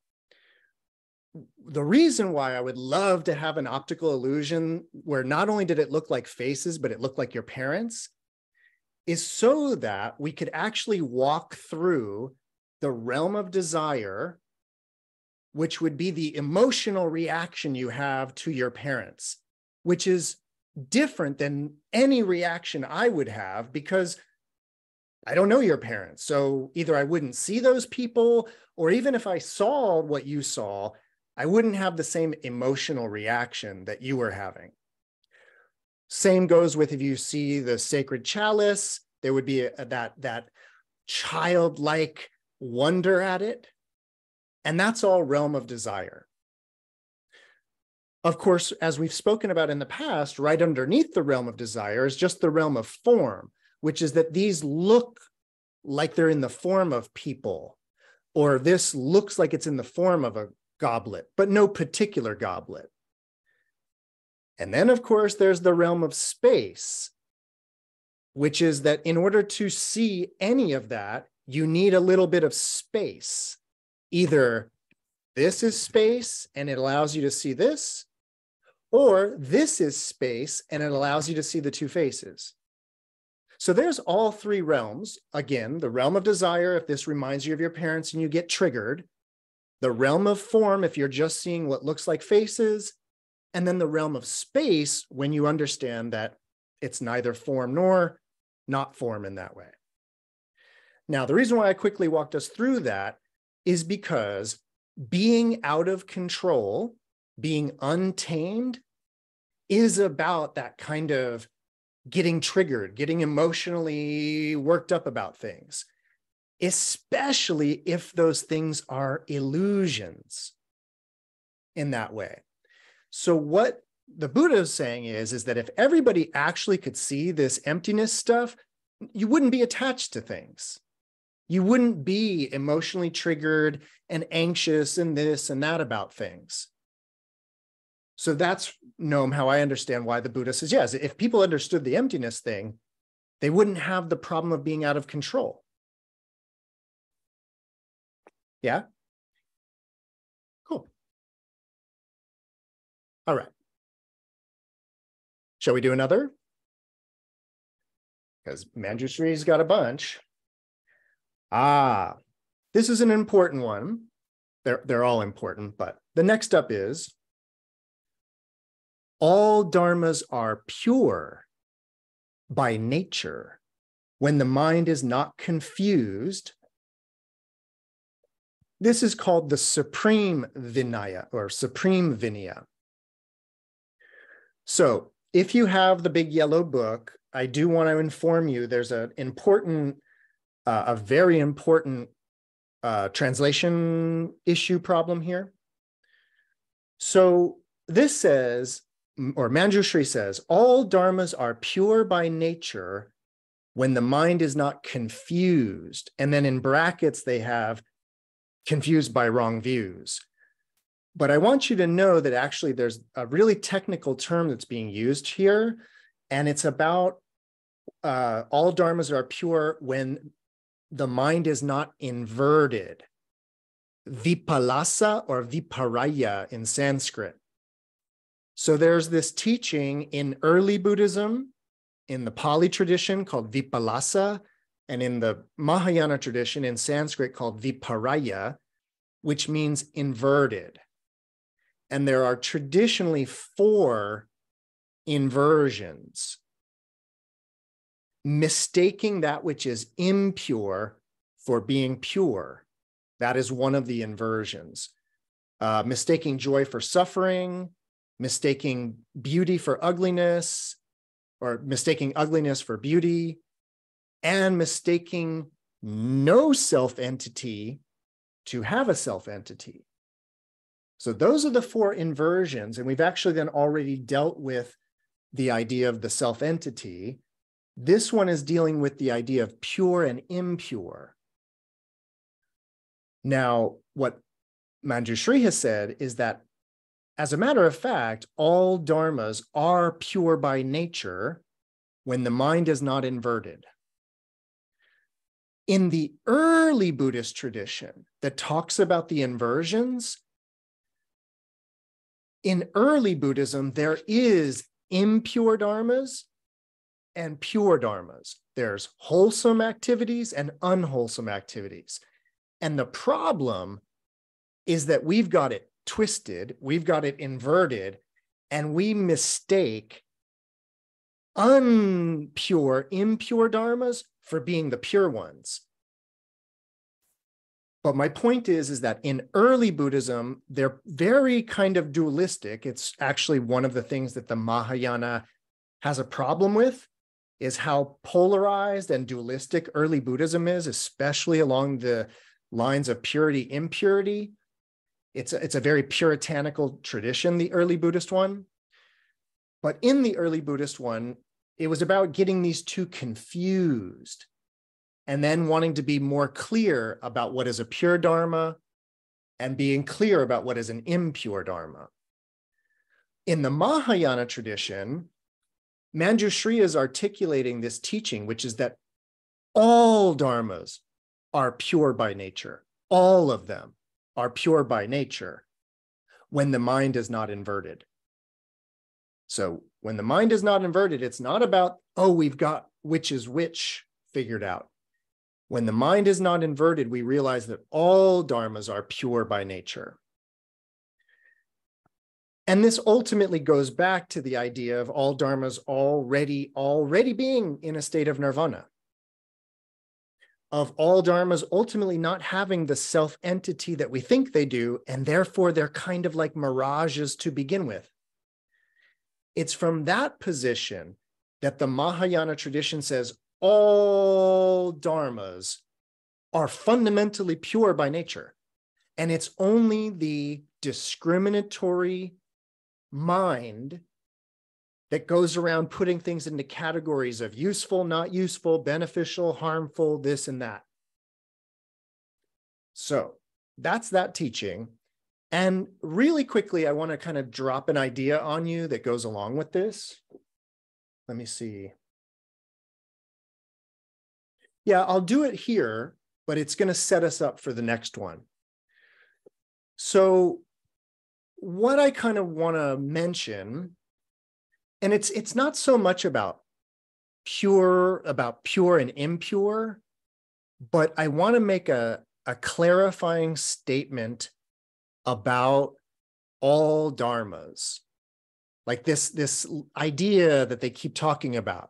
the reason why I would love to have an optical illusion where not only did it look like faces, but it looked like your parents is so that we could actually walk through the realm of desire, which would be the emotional reaction you have to your parents, which is different than any reaction I would have because I don't know your parents. So either I wouldn't see those people, or even if I saw what you saw, I wouldn't have the same emotional reaction that you were having. Same goes with if you see the sacred chalice, there would be a, that, that childlike wonder at it. And that's all realm of desire. Of course, as we've spoken about in the past, right underneath the realm of desire is just the realm of form, which is that these look like they're in the form of people, or this looks like it's in the form of a goblet, but no particular goblet. And then, of course, there's the realm of space, which is that in order to see any of that, you need a little bit of space. Either this is space and it allows you to see this, or this is space and it allows you to see the two faces. So there's all three realms. Again, the realm of desire, if this reminds you of your parents and you get triggered, the realm of form, if you're just seeing what looks like faces, and then the realm of space when you understand that it's neither form nor not form in that way. Now, the reason why I quickly walked us through that is because being out of control, being untamed, is about that kind of getting triggered, getting emotionally worked up about things, especially if those things are illusions in that way. So, what the Buddha is saying is, is that if everybody actually could see this emptiness stuff, you wouldn't be attached to things. You wouldn't be emotionally triggered and anxious and this and that about things. So that's Noam, how I understand why the Buddha says, yes, if people understood the emptiness thing, they wouldn't have the problem of being out of control. Yeah? Cool. All right. Shall we do another? Because Manjushri's got a bunch. Ah, this is an important one. They're, they're all important, but the next up is all dharmas are pure by nature when the mind is not confused. This is called the supreme vinaya or supreme vinaya. So, if you have the big yellow book, I do want to inform you there's an important, uh, a very important uh, translation issue problem here. So, this says, or Manjushri says, all dharmas are pure by nature when the mind is not confused. And then in brackets, they have confused by wrong views. But I want you to know that actually there's a really technical term that's being used here, and it's about uh, all dharmas are pure when the mind is not inverted. Vipalasa or viparaya in Sanskrit. So there's this teaching in early Buddhism, in the Pali tradition called Vipalasa, and in the Mahayana tradition in Sanskrit called Viparaya, which means inverted. And there are traditionally four inversions mistaking that which is impure for being pure. That is one of the inversions. Uh, mistaking joy for suffering, mistaking beauty for ugliness, or mistaking ugliness for beauty, and mistaking no self entity to have a self entity. So those are the four inversions. And we've actually then already dealt with the idea of the self entity. This one is dealing with the idea of pure and impure. Now, what Manjushri has said is that, as a matter of fact, all dharmas are pure by nature when the mind is not inverted. In the early Buddhist tradition that talks about the inversions, in early Buddhism, there is impure dharmas and pure dharmas. There's wholesome activities and unwholesome activities. And the problem is that we've got it twisted, we've got it inverted, and we mistake unpure, impure dharmas for being the pure ones. But my point is, is that in early Buddhism, they're very kind of dualistic. It's actually one of the things that the Mahayana has a problem with is how polarized and dualistic early Buddhism is, especially along the lines of purity, impurity. It's a, it's a very puritanical tradition, the early Buddhist one. But in the early Buddhist one, it was about getting these two confused and then wanting to be more clear about what is a pure Dharma and being clear about what is an impure Dharma. In the Mahayana tradition, Manjushri is articulating this teaching, which is that all dharmas are pure by nature. All of them are pure by nature when the mind is not inverted. So when the mind is not inverted, it's not about, oh, we've got which is which figured out. When the mind is not inverted, we realize that all dharmas are pure by nature. And this ultimately goes back to the idea of all dharmas already, already being in a state of nirvana. Of all dharmas ultimately not having the self entity that we think they do, and therefore they're kind of like mirages to begin with. It's from that position that the Mahayana tradition says all dharmas are fundamentally pure by nature. And it's only the discriminatory mind that goes around putting things into categories of useful, not useful, beneficial, harmful, this and that. So that's that teaching. And really quickly, I want to kind of drop an idea on you that goes along with this. Let me see. Yeah, I'll do it here, but it's going to set us up for the next one. So what I kind of want to mention, and it's it's not so much about pure, about pure and impure, but I want to make a, a clarifying statement about all dharmas. like this this idea that they keep talking about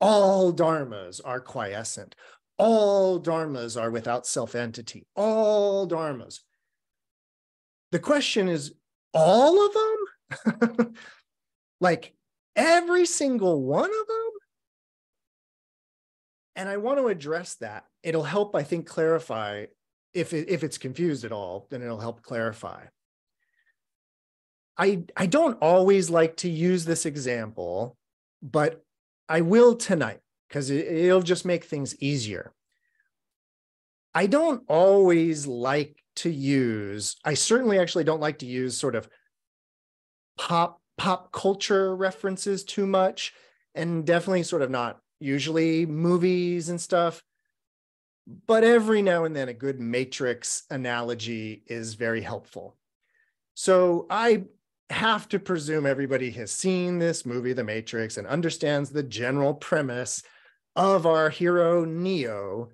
all dharmas are quiescent. All dharmas are without self-entity. All dharmas. The question is all of them? Like every single one of them? And i want to address that. It'll help i think clarify if it, if it's confused at all then it'll help clarify. I, I don't always like to use this example, but I will tonight because it, it'll just make things easier. I don't always like to use, I certainly actually don't like to use sort of pop pop culture references too much and definitely sort of not usually movies and stuff. But every now and then a good matrix analogy is very helpful. So i have to presume everybody has seen this movie, The Matrix, and understands the general premise of our hero Neo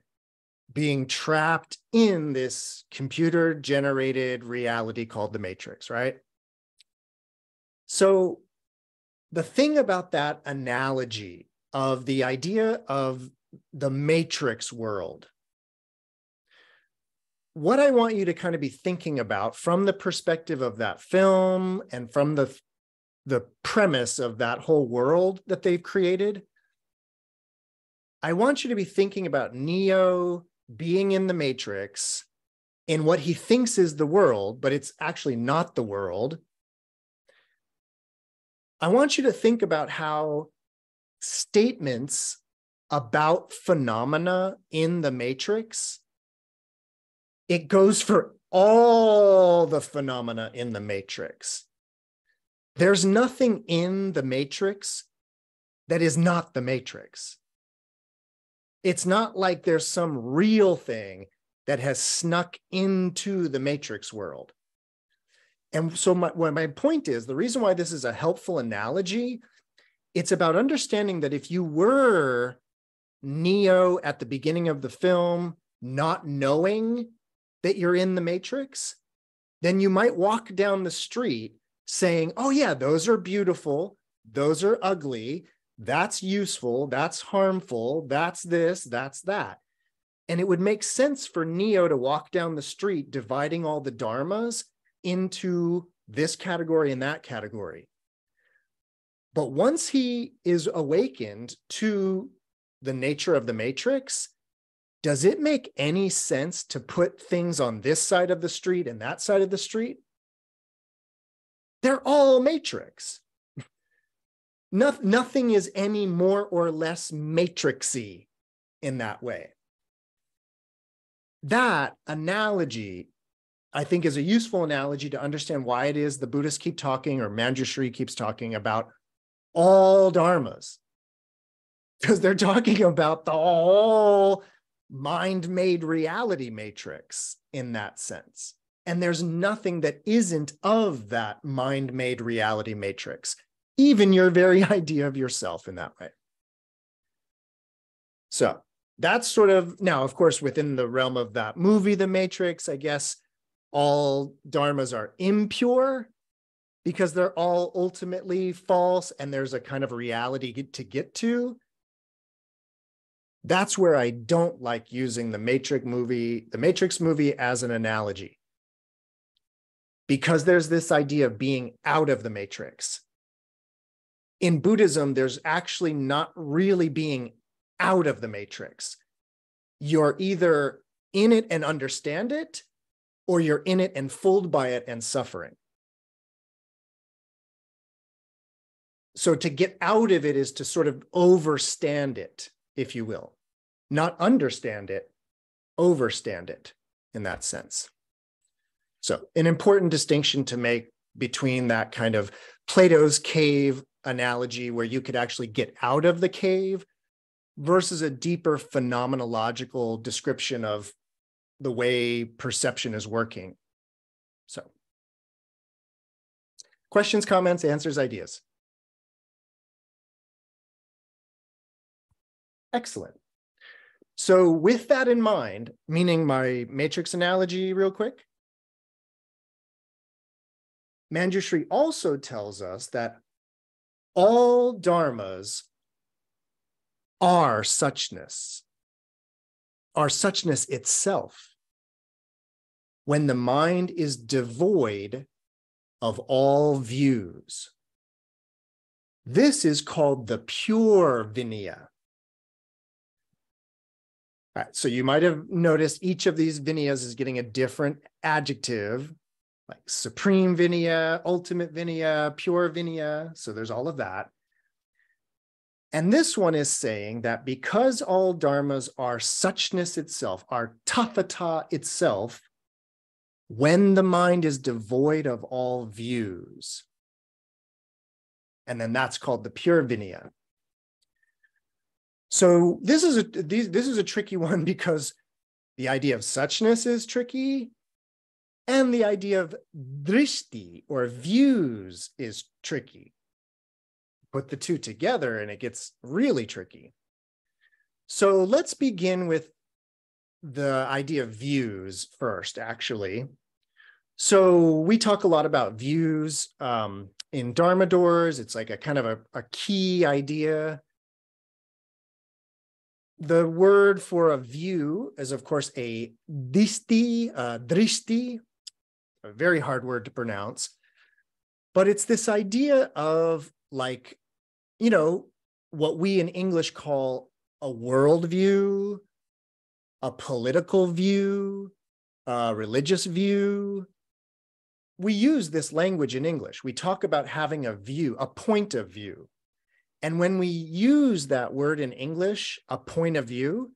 being trapped in this computer generated reality called The Matrix, right? So, the thing about that analogy of the idea of the Matrix world what I want you to kind of be thinking about from the perspective of that film and from the the premise of that whole world that they've created, I want you to be thinking about Neo being in the Matrix in what he thinks is the world, but it's actually not the world. I want you to think about how statements about phenomena in the Matrix it goes for all the phenomena in the matrix. There's nothing in the matrix that is not the matrix. It's not like there's some real thing that has snuck into the matrix world. And so my, my point is the reason why this is a helpful analogy, it's about understanding that if you were Neo at the beginning of the film, not knowing that you're in the matrix, then you might walk down the street saying, oh, yeah, those are beautiful, those are ugly, that's useful, that's harmful, that's this, that's that. And it would make sense for Neo to walk down the street dividing all the dharmas into this category and that category. But once he is awakened to the nature of the matrix, does it make any sense to put things on this side of the street and that side of the street? They're all matrix. No, nothing is any more or less matrixy in that way. That analogy, I think, is a useful analogy to understand why it is the Buddhists keep talking or Manjushri keeps talking about all dharmas. Because they're talking about the whole mind made reality matrix in that sense. And there's nothing that isn't of that mind made reality matrix, even your very idea of yourself in that way. So that's sort of now, of course, within the realm of that movie, The Matrix, I guess all dharmas are impure because they're all ultimately false and there's a kind of reality to get to that's where I don't like using the Matrix movie, the Matrix movie as an analogy. Because there's this idea of being out of the matrix. In Buddhism, there's actually not really being out of the matrix. You're either in it and understand it, or you're in it and fooled by it and suffering. So to get out of it is to sort of overstand it if you will, not understand it, overstand it in that sense. So, an important distinction to make between that kind of Plato's cave analogy, where you could actually get out of the cave, versus a deeper phenomenological description of the way perception is working. So, questions, comments, answers, ideas. Excellent. So with that in mind, meaning my matrix analogy real quick, Manjushri also tells us that all dharmas are suchness, are suchness itself. When the mind is devoid of all views. This is called the pure Vinaya. All right, so you might have noticed each of these Vinayas is getting a different adjective, like supreme Vinaya, ultimate Vinaya, pure Vinaya. So there's all of that. And this one is saying that because all dharmas are suchness itself, are tathata itself, when the mind is devoid of all views, and then that's called the pure Vinaya. So this is a this is a tricky one because the idea of suchness is tricky, and the idea of drishti or views is tricky. Put the two together and it gets really tricky. So let's begin with the idea of views first, actually. So we talk a lot about views um, in Dharma doors. It's like a kind of a, a key idea. The word for a view is, of course, a disti, uh, drishti, a very hard word to pronounce. But it's this idea of like, you know, what we in English call a worldview, a political view, a religious view. We use this language in English. We talk about having a view, a point of view. And when we use that word in English, a point of view,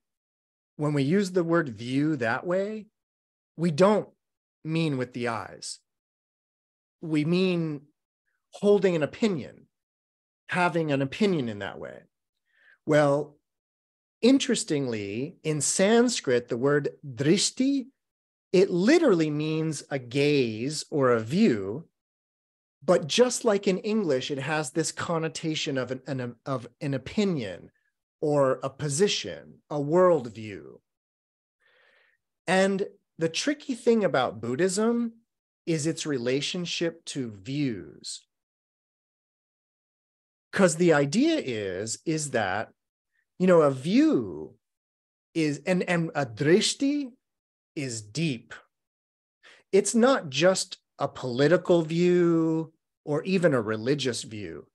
when we use the word view that way, we don't mean with the eyes. We mean holding an opinion, having an opinion in that way. Well, interestingly, in Sanskrit, the word drishti, it literally means a gaze or a view. But just like in English, it has this connotation of an, an, of an opinion or a position, a worldview. And the tricky thing about Buddhism is its relationship to views. Because the idea is, is that, you know, a view is, and, and a drishti is deep. It's not just a political view or even a religious view.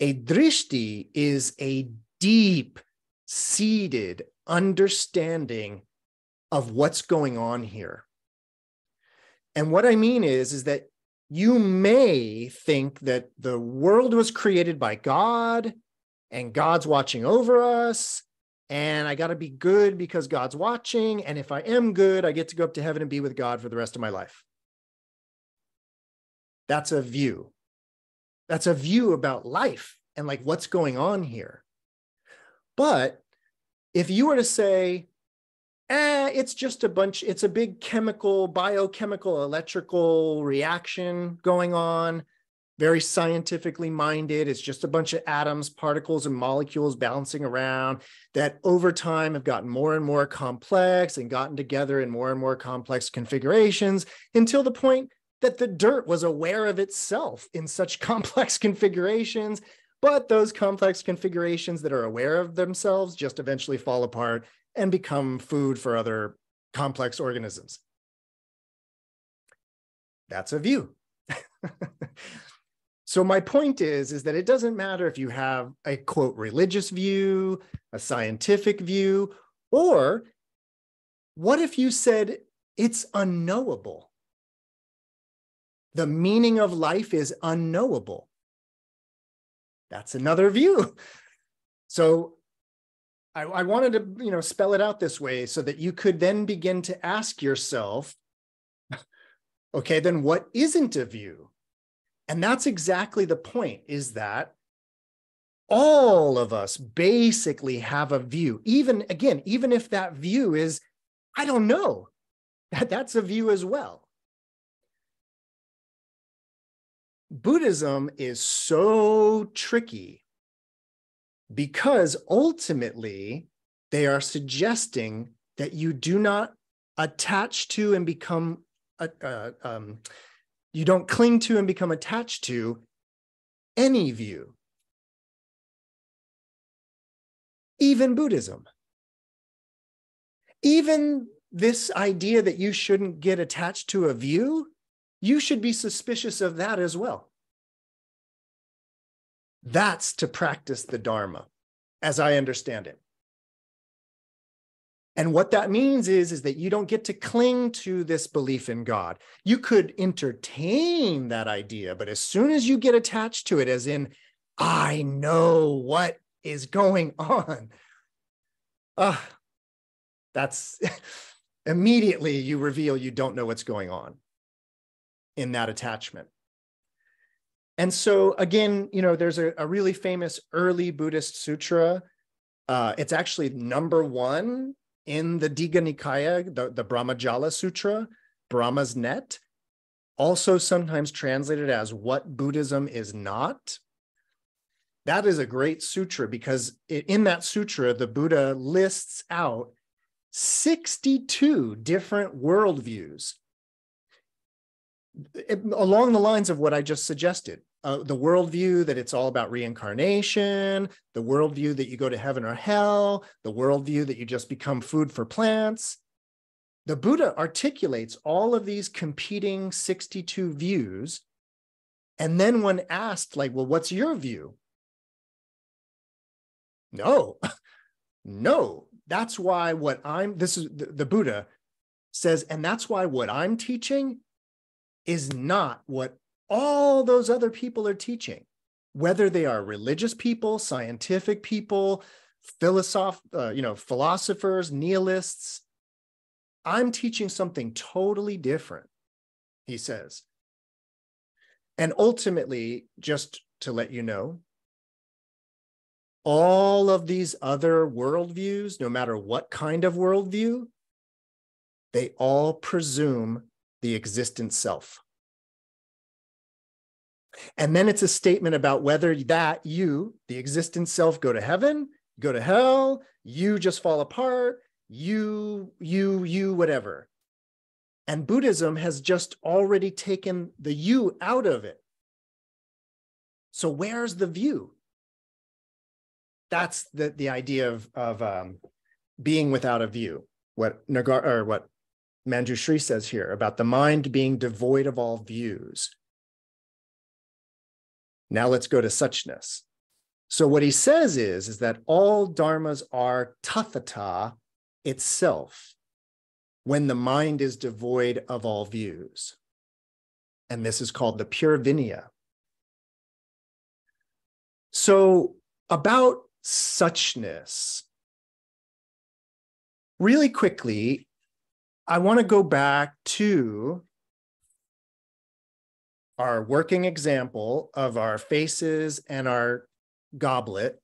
A drishti is a deep seated understanding of what's going on here. And what I mean is, is that you may think that the world was created by God and God's watching over us. And I got to be good because God's watching. And if I am good, I get to go up to heaven and be with God for the rest of my life. That's a view. That's a view about life and like what's going on here. But if you were to say, eh, it's just a bunch, it's a big chemical, biochemical, electrical reaction going on, very scientifically minded. It's just a bunch of atoms, particles, and molecules bouncing around that over time have gotten more and more complex and gotten together in more and more complex configurations until the point that the dirt was aware of itself in such complex configurations but those complex configurations that are aware of themselves just eventually fall apart and become food for other complex organisms. That's a view. so my point is is that it doesn't matter if you have a quote religious view, a scientific view, or what if you said it's unknowable? The meaning of life is unknowable. That's another view. So I, I wanted to, you know, spell it out this way so that you could then begin to ask yourself, okay, then what isn't a view? And that's exactly the point is that all of us basically have a view. Even again, even if that view is, I don't know, that, that's a view as well. Buddhism is so tricky because ultimately they are suggesting that you do not attach to and become a, uh, um, you don't cling to and become attached to any view even buddhism. Even this idea that you shouldn't get attached to a view you should be suspicious of that as well. That's to practice the Dharma, as I understand it. And what that means is, is that you don't get to cling to this belief in God. You could entertain that idea, but as soon as you get attached to it, as in, I know what is going on, uh, that's immediately you reveal you don't know what's going on in that attachment. And so, again, you know, there's a, a really famous early Buddhist sutra. Uh, it's actually number one in the Digha Nikaya, the, the Brahmajala Sutra, Brahma's net, also sometimes translated as what Buddhism is not. That is a great sutra because in that sutra, the Buddha lists out 62 different worldviews along the lines of what I just suggested. Uh, the worldview that it's all about reincarnation, the worldview that you go to heaven or hell, the worldview that you just become food for plants. The Buddha articulates all of these competing 62 views. And then when asked, like, well, what's your view? No, no. That's why what I'm, this is the, the Buddha says, and that's why what I'm teaching is not what all those other people are teaching, whether they are religious people, scientific people, philosoph- uh, you know, philosophers, nihilists. I'm teaching something totally different, he says. And ultimately, just to let you know, all of these other worldviews, no matter what kind of worldview, they all presume the existent self. And then it's a statement about whether that you, the existent self, go to heaven, go to hell, you just fall apart, you, you, you, whatever. And Buddhism has just already taken the you out of it. So where's the view? That's the, the idea of, of um, being without a view. What Nagar or what Manjushri says here about the mind being devoid of all views. Now let's go to suchness. So what he says is, is that all dharmas are tathata itself when the mind is devoid of all views. And this is called the pure vinaya. So about suchness, really quickly, I want to go back to our working example of our faces and our goblet.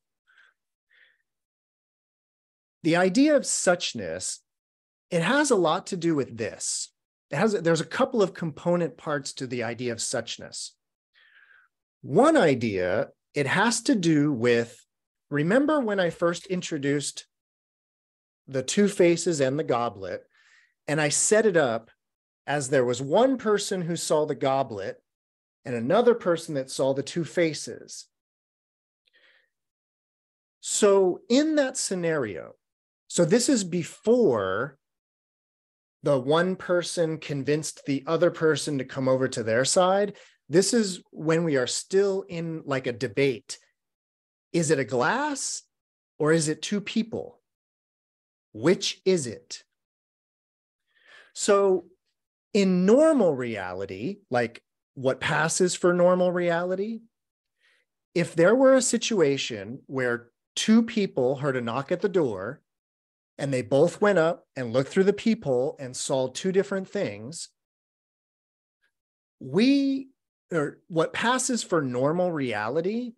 The idea of suchness, it has a lot to do with this. It has, there's a couple of component parts to the idea of suchness. One idea, it has to do with, remember when I first introduced the two faces and the goblet, and I set it up as there was one person who saw the goblet and another person that saw the two faces. So, in that scenario, so this is before the one person convinced the other person to come over to their side. This is when we are still in like a debate. Is it a glass or is it two people? Which is it? So, in normal reality, like what passes for normal reality, if there were a situation where two people heard a knock at the door and they both went up and looked through the peephole and saw two different things, we, or what passes for normal reality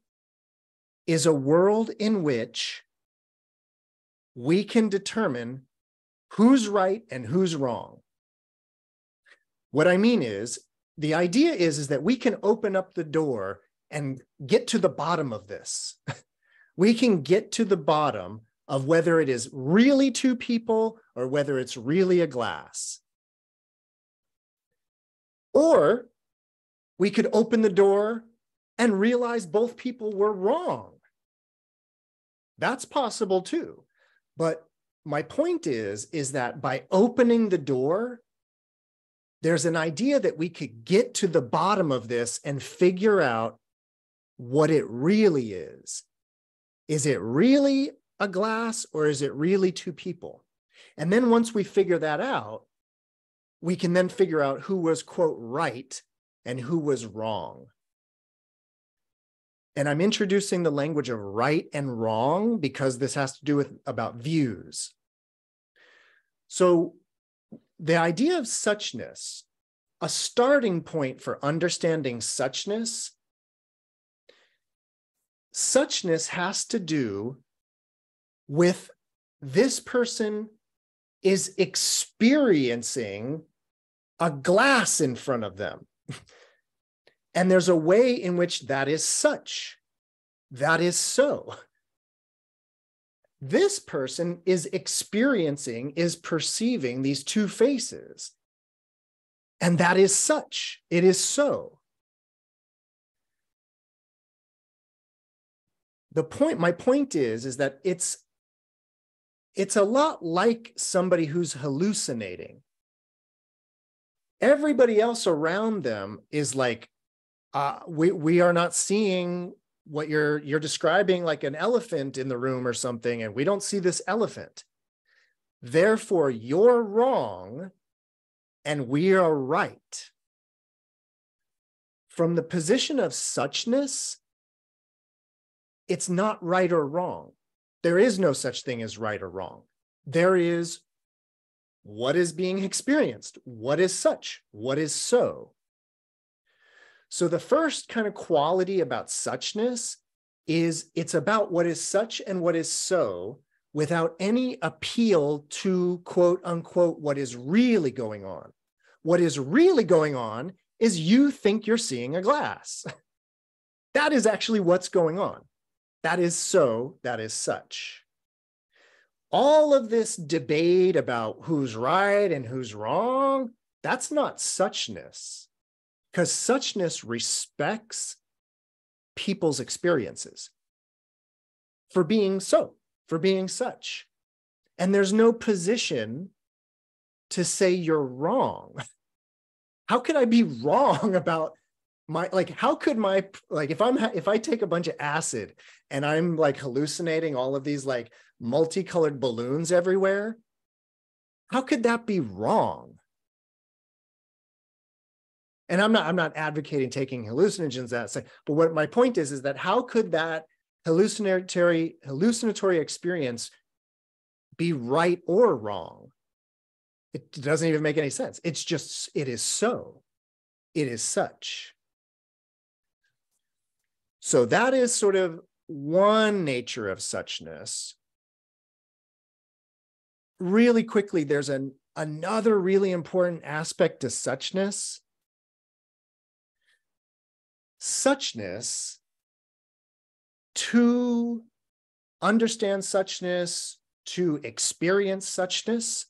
is a world in which we can determine who's right and who's wrong. What I mean is, the idea is, is that we can open up the door and get to the bottom of this. we can get to the bottom of whether it is really two people or whether it's really a glass. Or we could open the door and realize both people were wrong. That's possible too. But my point is, is that by opening the door, there's an idea that we could get to the bottom of this and figure out what it really is. Is it really a glass or is it really two people? And then once we figure that out, we can then figure out who was, quote, right and who was wrong. And I'm introducing the language of right and wrong because this has to do with about views. So the idea of suchness, a starting point for understanding suchness, suchness has to do with this person is experiencing a glass in front of them. And there's a way in which that is such. That is so. This person is experiencing, is perceiving these two faces. And that is such. It is so. The point, my point is, is that it's it's a lot like somebody who's hallucinating. Everybody else around them is like uh, we we are not seeing what you're you're describing like an elephant in the room or something and we don't see this elephant. Therefore you're wrong and we are right. From the position of suchness it's not right or wrong. There is no such thing as right or wrong. There is what is being experienced. What is such? What is so so the first kind of quality about suchness is it's about what is such and what is so without any appeal to quote unquote what is really going on. What is really going on is you think you're seeing a glass. that is actually what's going on. That is so, that is such. All of this debate about who's right and who's wrong, that's not suchness because suchness respects people's experiences for being so, for being such. And there's no position to say you're wrong. How could I be wrong about my like how could my like if i'm if i take a bunch of acid and i'm like hallucinating all of these like multicolored balloons everywhere how could that be wrong and i'm not i'm not advocating taking hallucinogens that say but what my point is is that how could that hallucinatory hallucinatory experience be right or wrong? It doesn't even make any sense. It's just it is so. It is such. So that is sort of one nature of suchness. Really quickly there's an another really important aspect to suchness suchness to understand suchness, to experience suchness.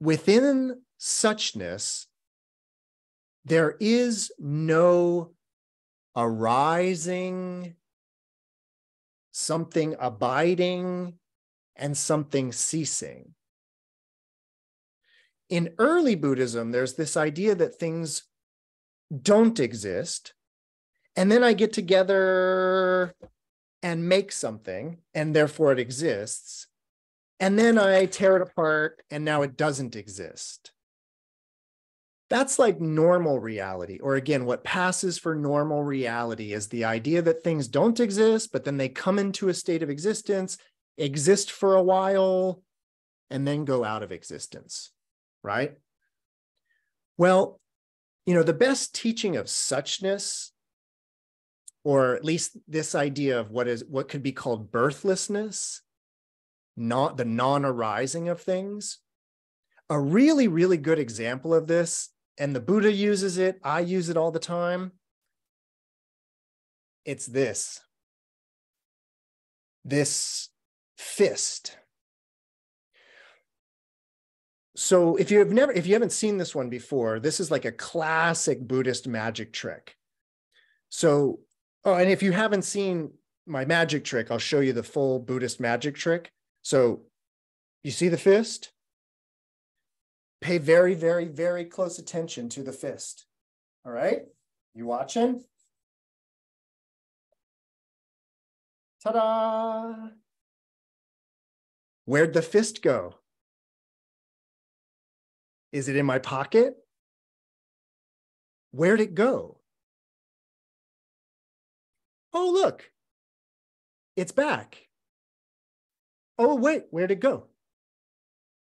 Within suchness, there is no arising, something abiding, and something ceasing. In early Buddhism, there's this idea that things don't exist. And then I get together and make something, and therefore it exists. And then I tear it apart, and now it doesn't exist. That's like normal reality. Or again, what passes for normal reality is the idea that things don't exist, but then they come into a state of existence, exist for a while, and then go out of existence, right? Well, you know, the best teaching of suchness, or at least this idea of what is what could be called birthlessness, not the non-arising of things. A really, really good example of this, and the Buddha uses it, I use it all the time. It's this. This fist so if you have never if you haven't seen this one before this is like a classic buddhist magic trick so oh and if you haven't seen my magic trick, I'll show you the full Buddhist magic trick. So you see the fist? Pay very, very, very close attention to the fist. All right? You watching? Ta-da! Where'd the fist go? Is it in my pocket? Where'd it go? Oh, look, it's back. Oh, wait, where'd it go?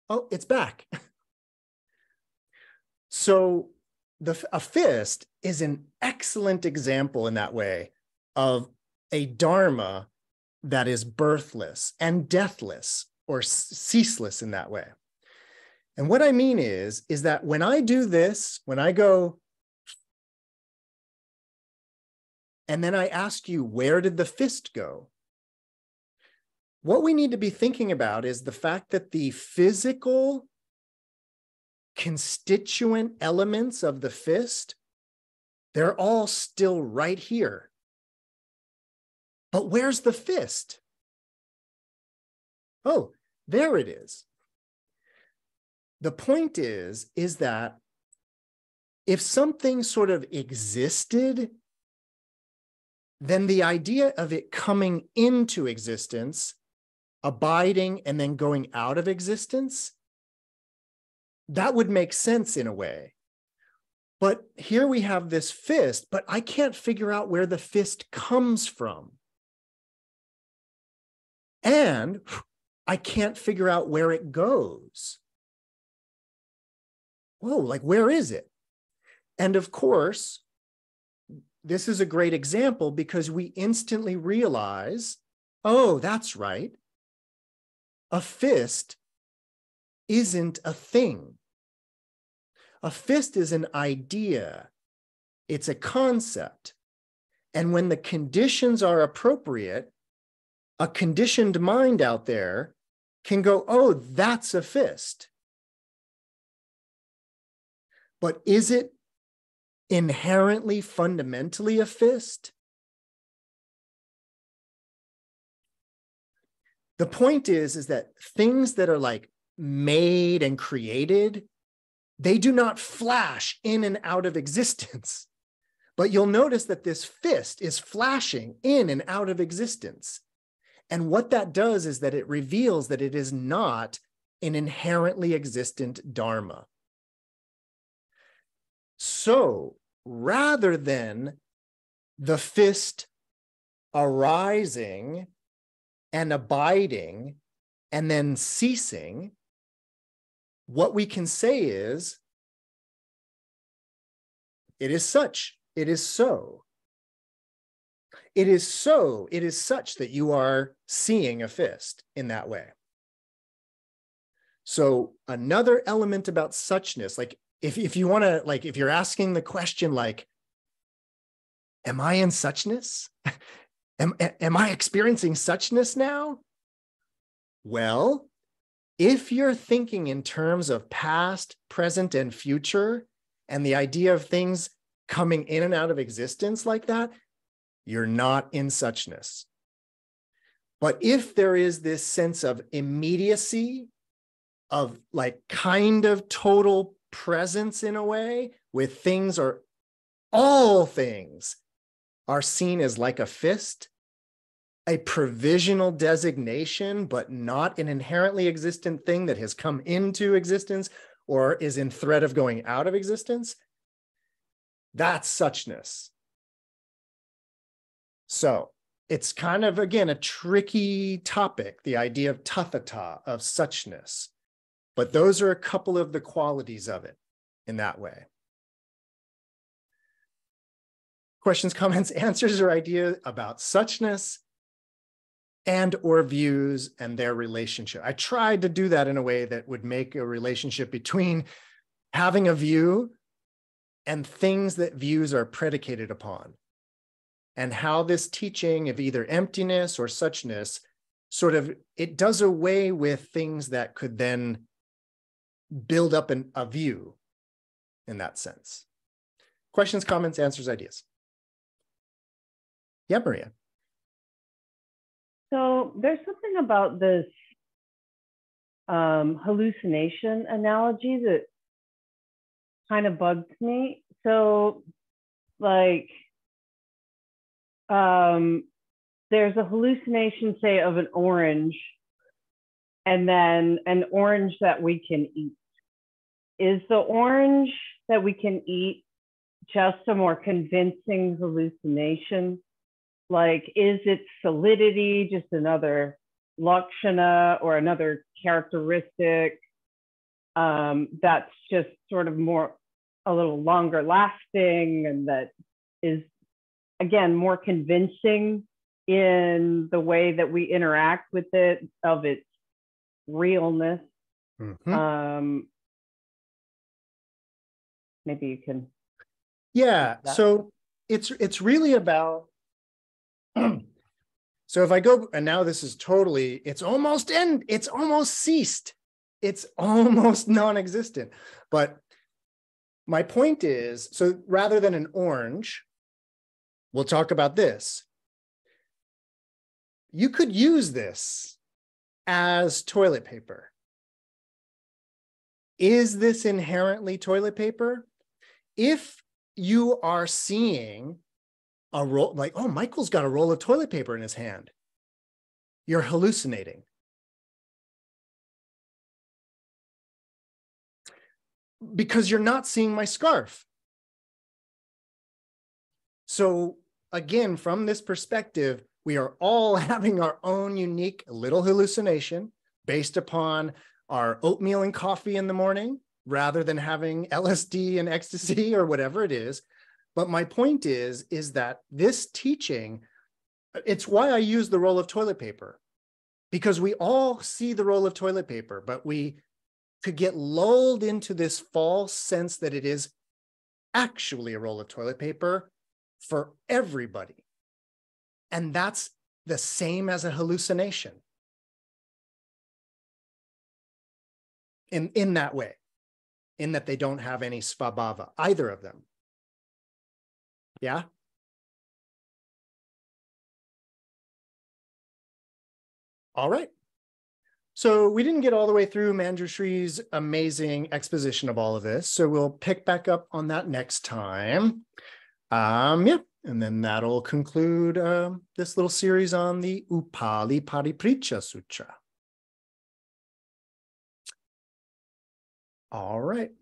Oh, it's back. so the, a fist is an excellent example in that way of a dharma that is birthless and deathless or ceaseless in that way. And what I mean is, is that when I do this, when I go, and then I ask you, where did the fist go? What we need to be thinking about is the fact that the physical constituent elements of the fist, they're all still right here. But where's the fist? Oh, there it is. The point is, is that if something sort of existed, then the idea of it coming into existence, abiding, and then going out of existence, that would make sense in a way. But here we have this fist, but I can't figure out where the fist comes from. And I can't figure out where it goes. Whoa, like where is it? And of course, this is a great example because we instantly realize oh, that's right. A fist isn't a thing. A fist is an idea, it's a concept. And when the conditions are appropriate, a conditioned mind out there can go, oh, that's a fist. But is it inherently, fundamentally a fist? The point is, is that things that are like made and created, they do not flash in and out of existence. But you'll notice that this fist is flashing in and out of existence. And what that does is that it reveals that it is not an inherently existent Dharma. So rather than the fist arising and abiding and then ceasing, what we can say is, it is such, it is so. It is so, it is such that you are seeing a fist in that way. So another element about suchness, like if, if you want to, like, if you're asking the question, like, am I in suchness? am, am I experiencing suchness now? Well, if you're thinking in terms of past, present, and future, and the idea of things coming in and out of existence like that, you're not in suchness. But if there is this sense of immediacy, of like kind of total presence in a way, with things or all things are seen as like a fist, a provisional designation, but not an inherently existent thing that has come into existence or is in threat of going out of existence, that's suchness. So it's kind of, again, a tricky topic, the idea of tathata, of suchness. But those are a couple of the qualities of it in that way. Questions, comments, answers, or ideas about suchness and or views and their relationship. I tried to do that in a way that would make a relationship between having a view and things that views are predicated upon and how this teaching of either emptiness or suchness sort of it does away with things that could then build up an, a view in that sense questions comments answers ideas yeah maria So there's something about this um, hallucination analogy that kind of bugs me. So, like, um, there's a hallucination, say, of an orange, and then an orange that we can eat. Is the orange that we can eat just a more convincing hallucination? Like, is its solidity just another lakshana or another characteristic um, that's just sort of more a little longer lasting and that is again more convincing in the way that we interact with it of its realness Mhm. um maybe you can Yeah. So it's it's really about. so if I go and now this is totally it's almost end it's almost ceased. It's almost non-existent. But my point is so rather than an orange, we'll talk about this. You could use this as toilet paper. Is this inherently toilet paper? If you are seeing a roll, like, oh, Michael's got a roll of toilet paper in his hand, you're hallucinating. Because you're not seeing my scarf. So, again, from this perspective, we are all having our own unique little hallucination based upon our oatmeal and coffee in the morning rather than having LSD and ecstasy or whatever it is. But my point is, is that this teaching, it's why I use the roll of toilet paper, because we all see the roll of toilet paper, but we could get lulled into this false sense that it is actually a roll of toilet paper for everybody. And that's the same as a hallucination in, in that way, in that they don't have any svabhava, either of them. Yeah. All right. So we didn't get all the way through Manjushri's amazing exposition of all of this. So we'll pick back up on that next time. Um, yeah. And then that'll conclude um, this little series on the Upali Paripricha Sutra. All right.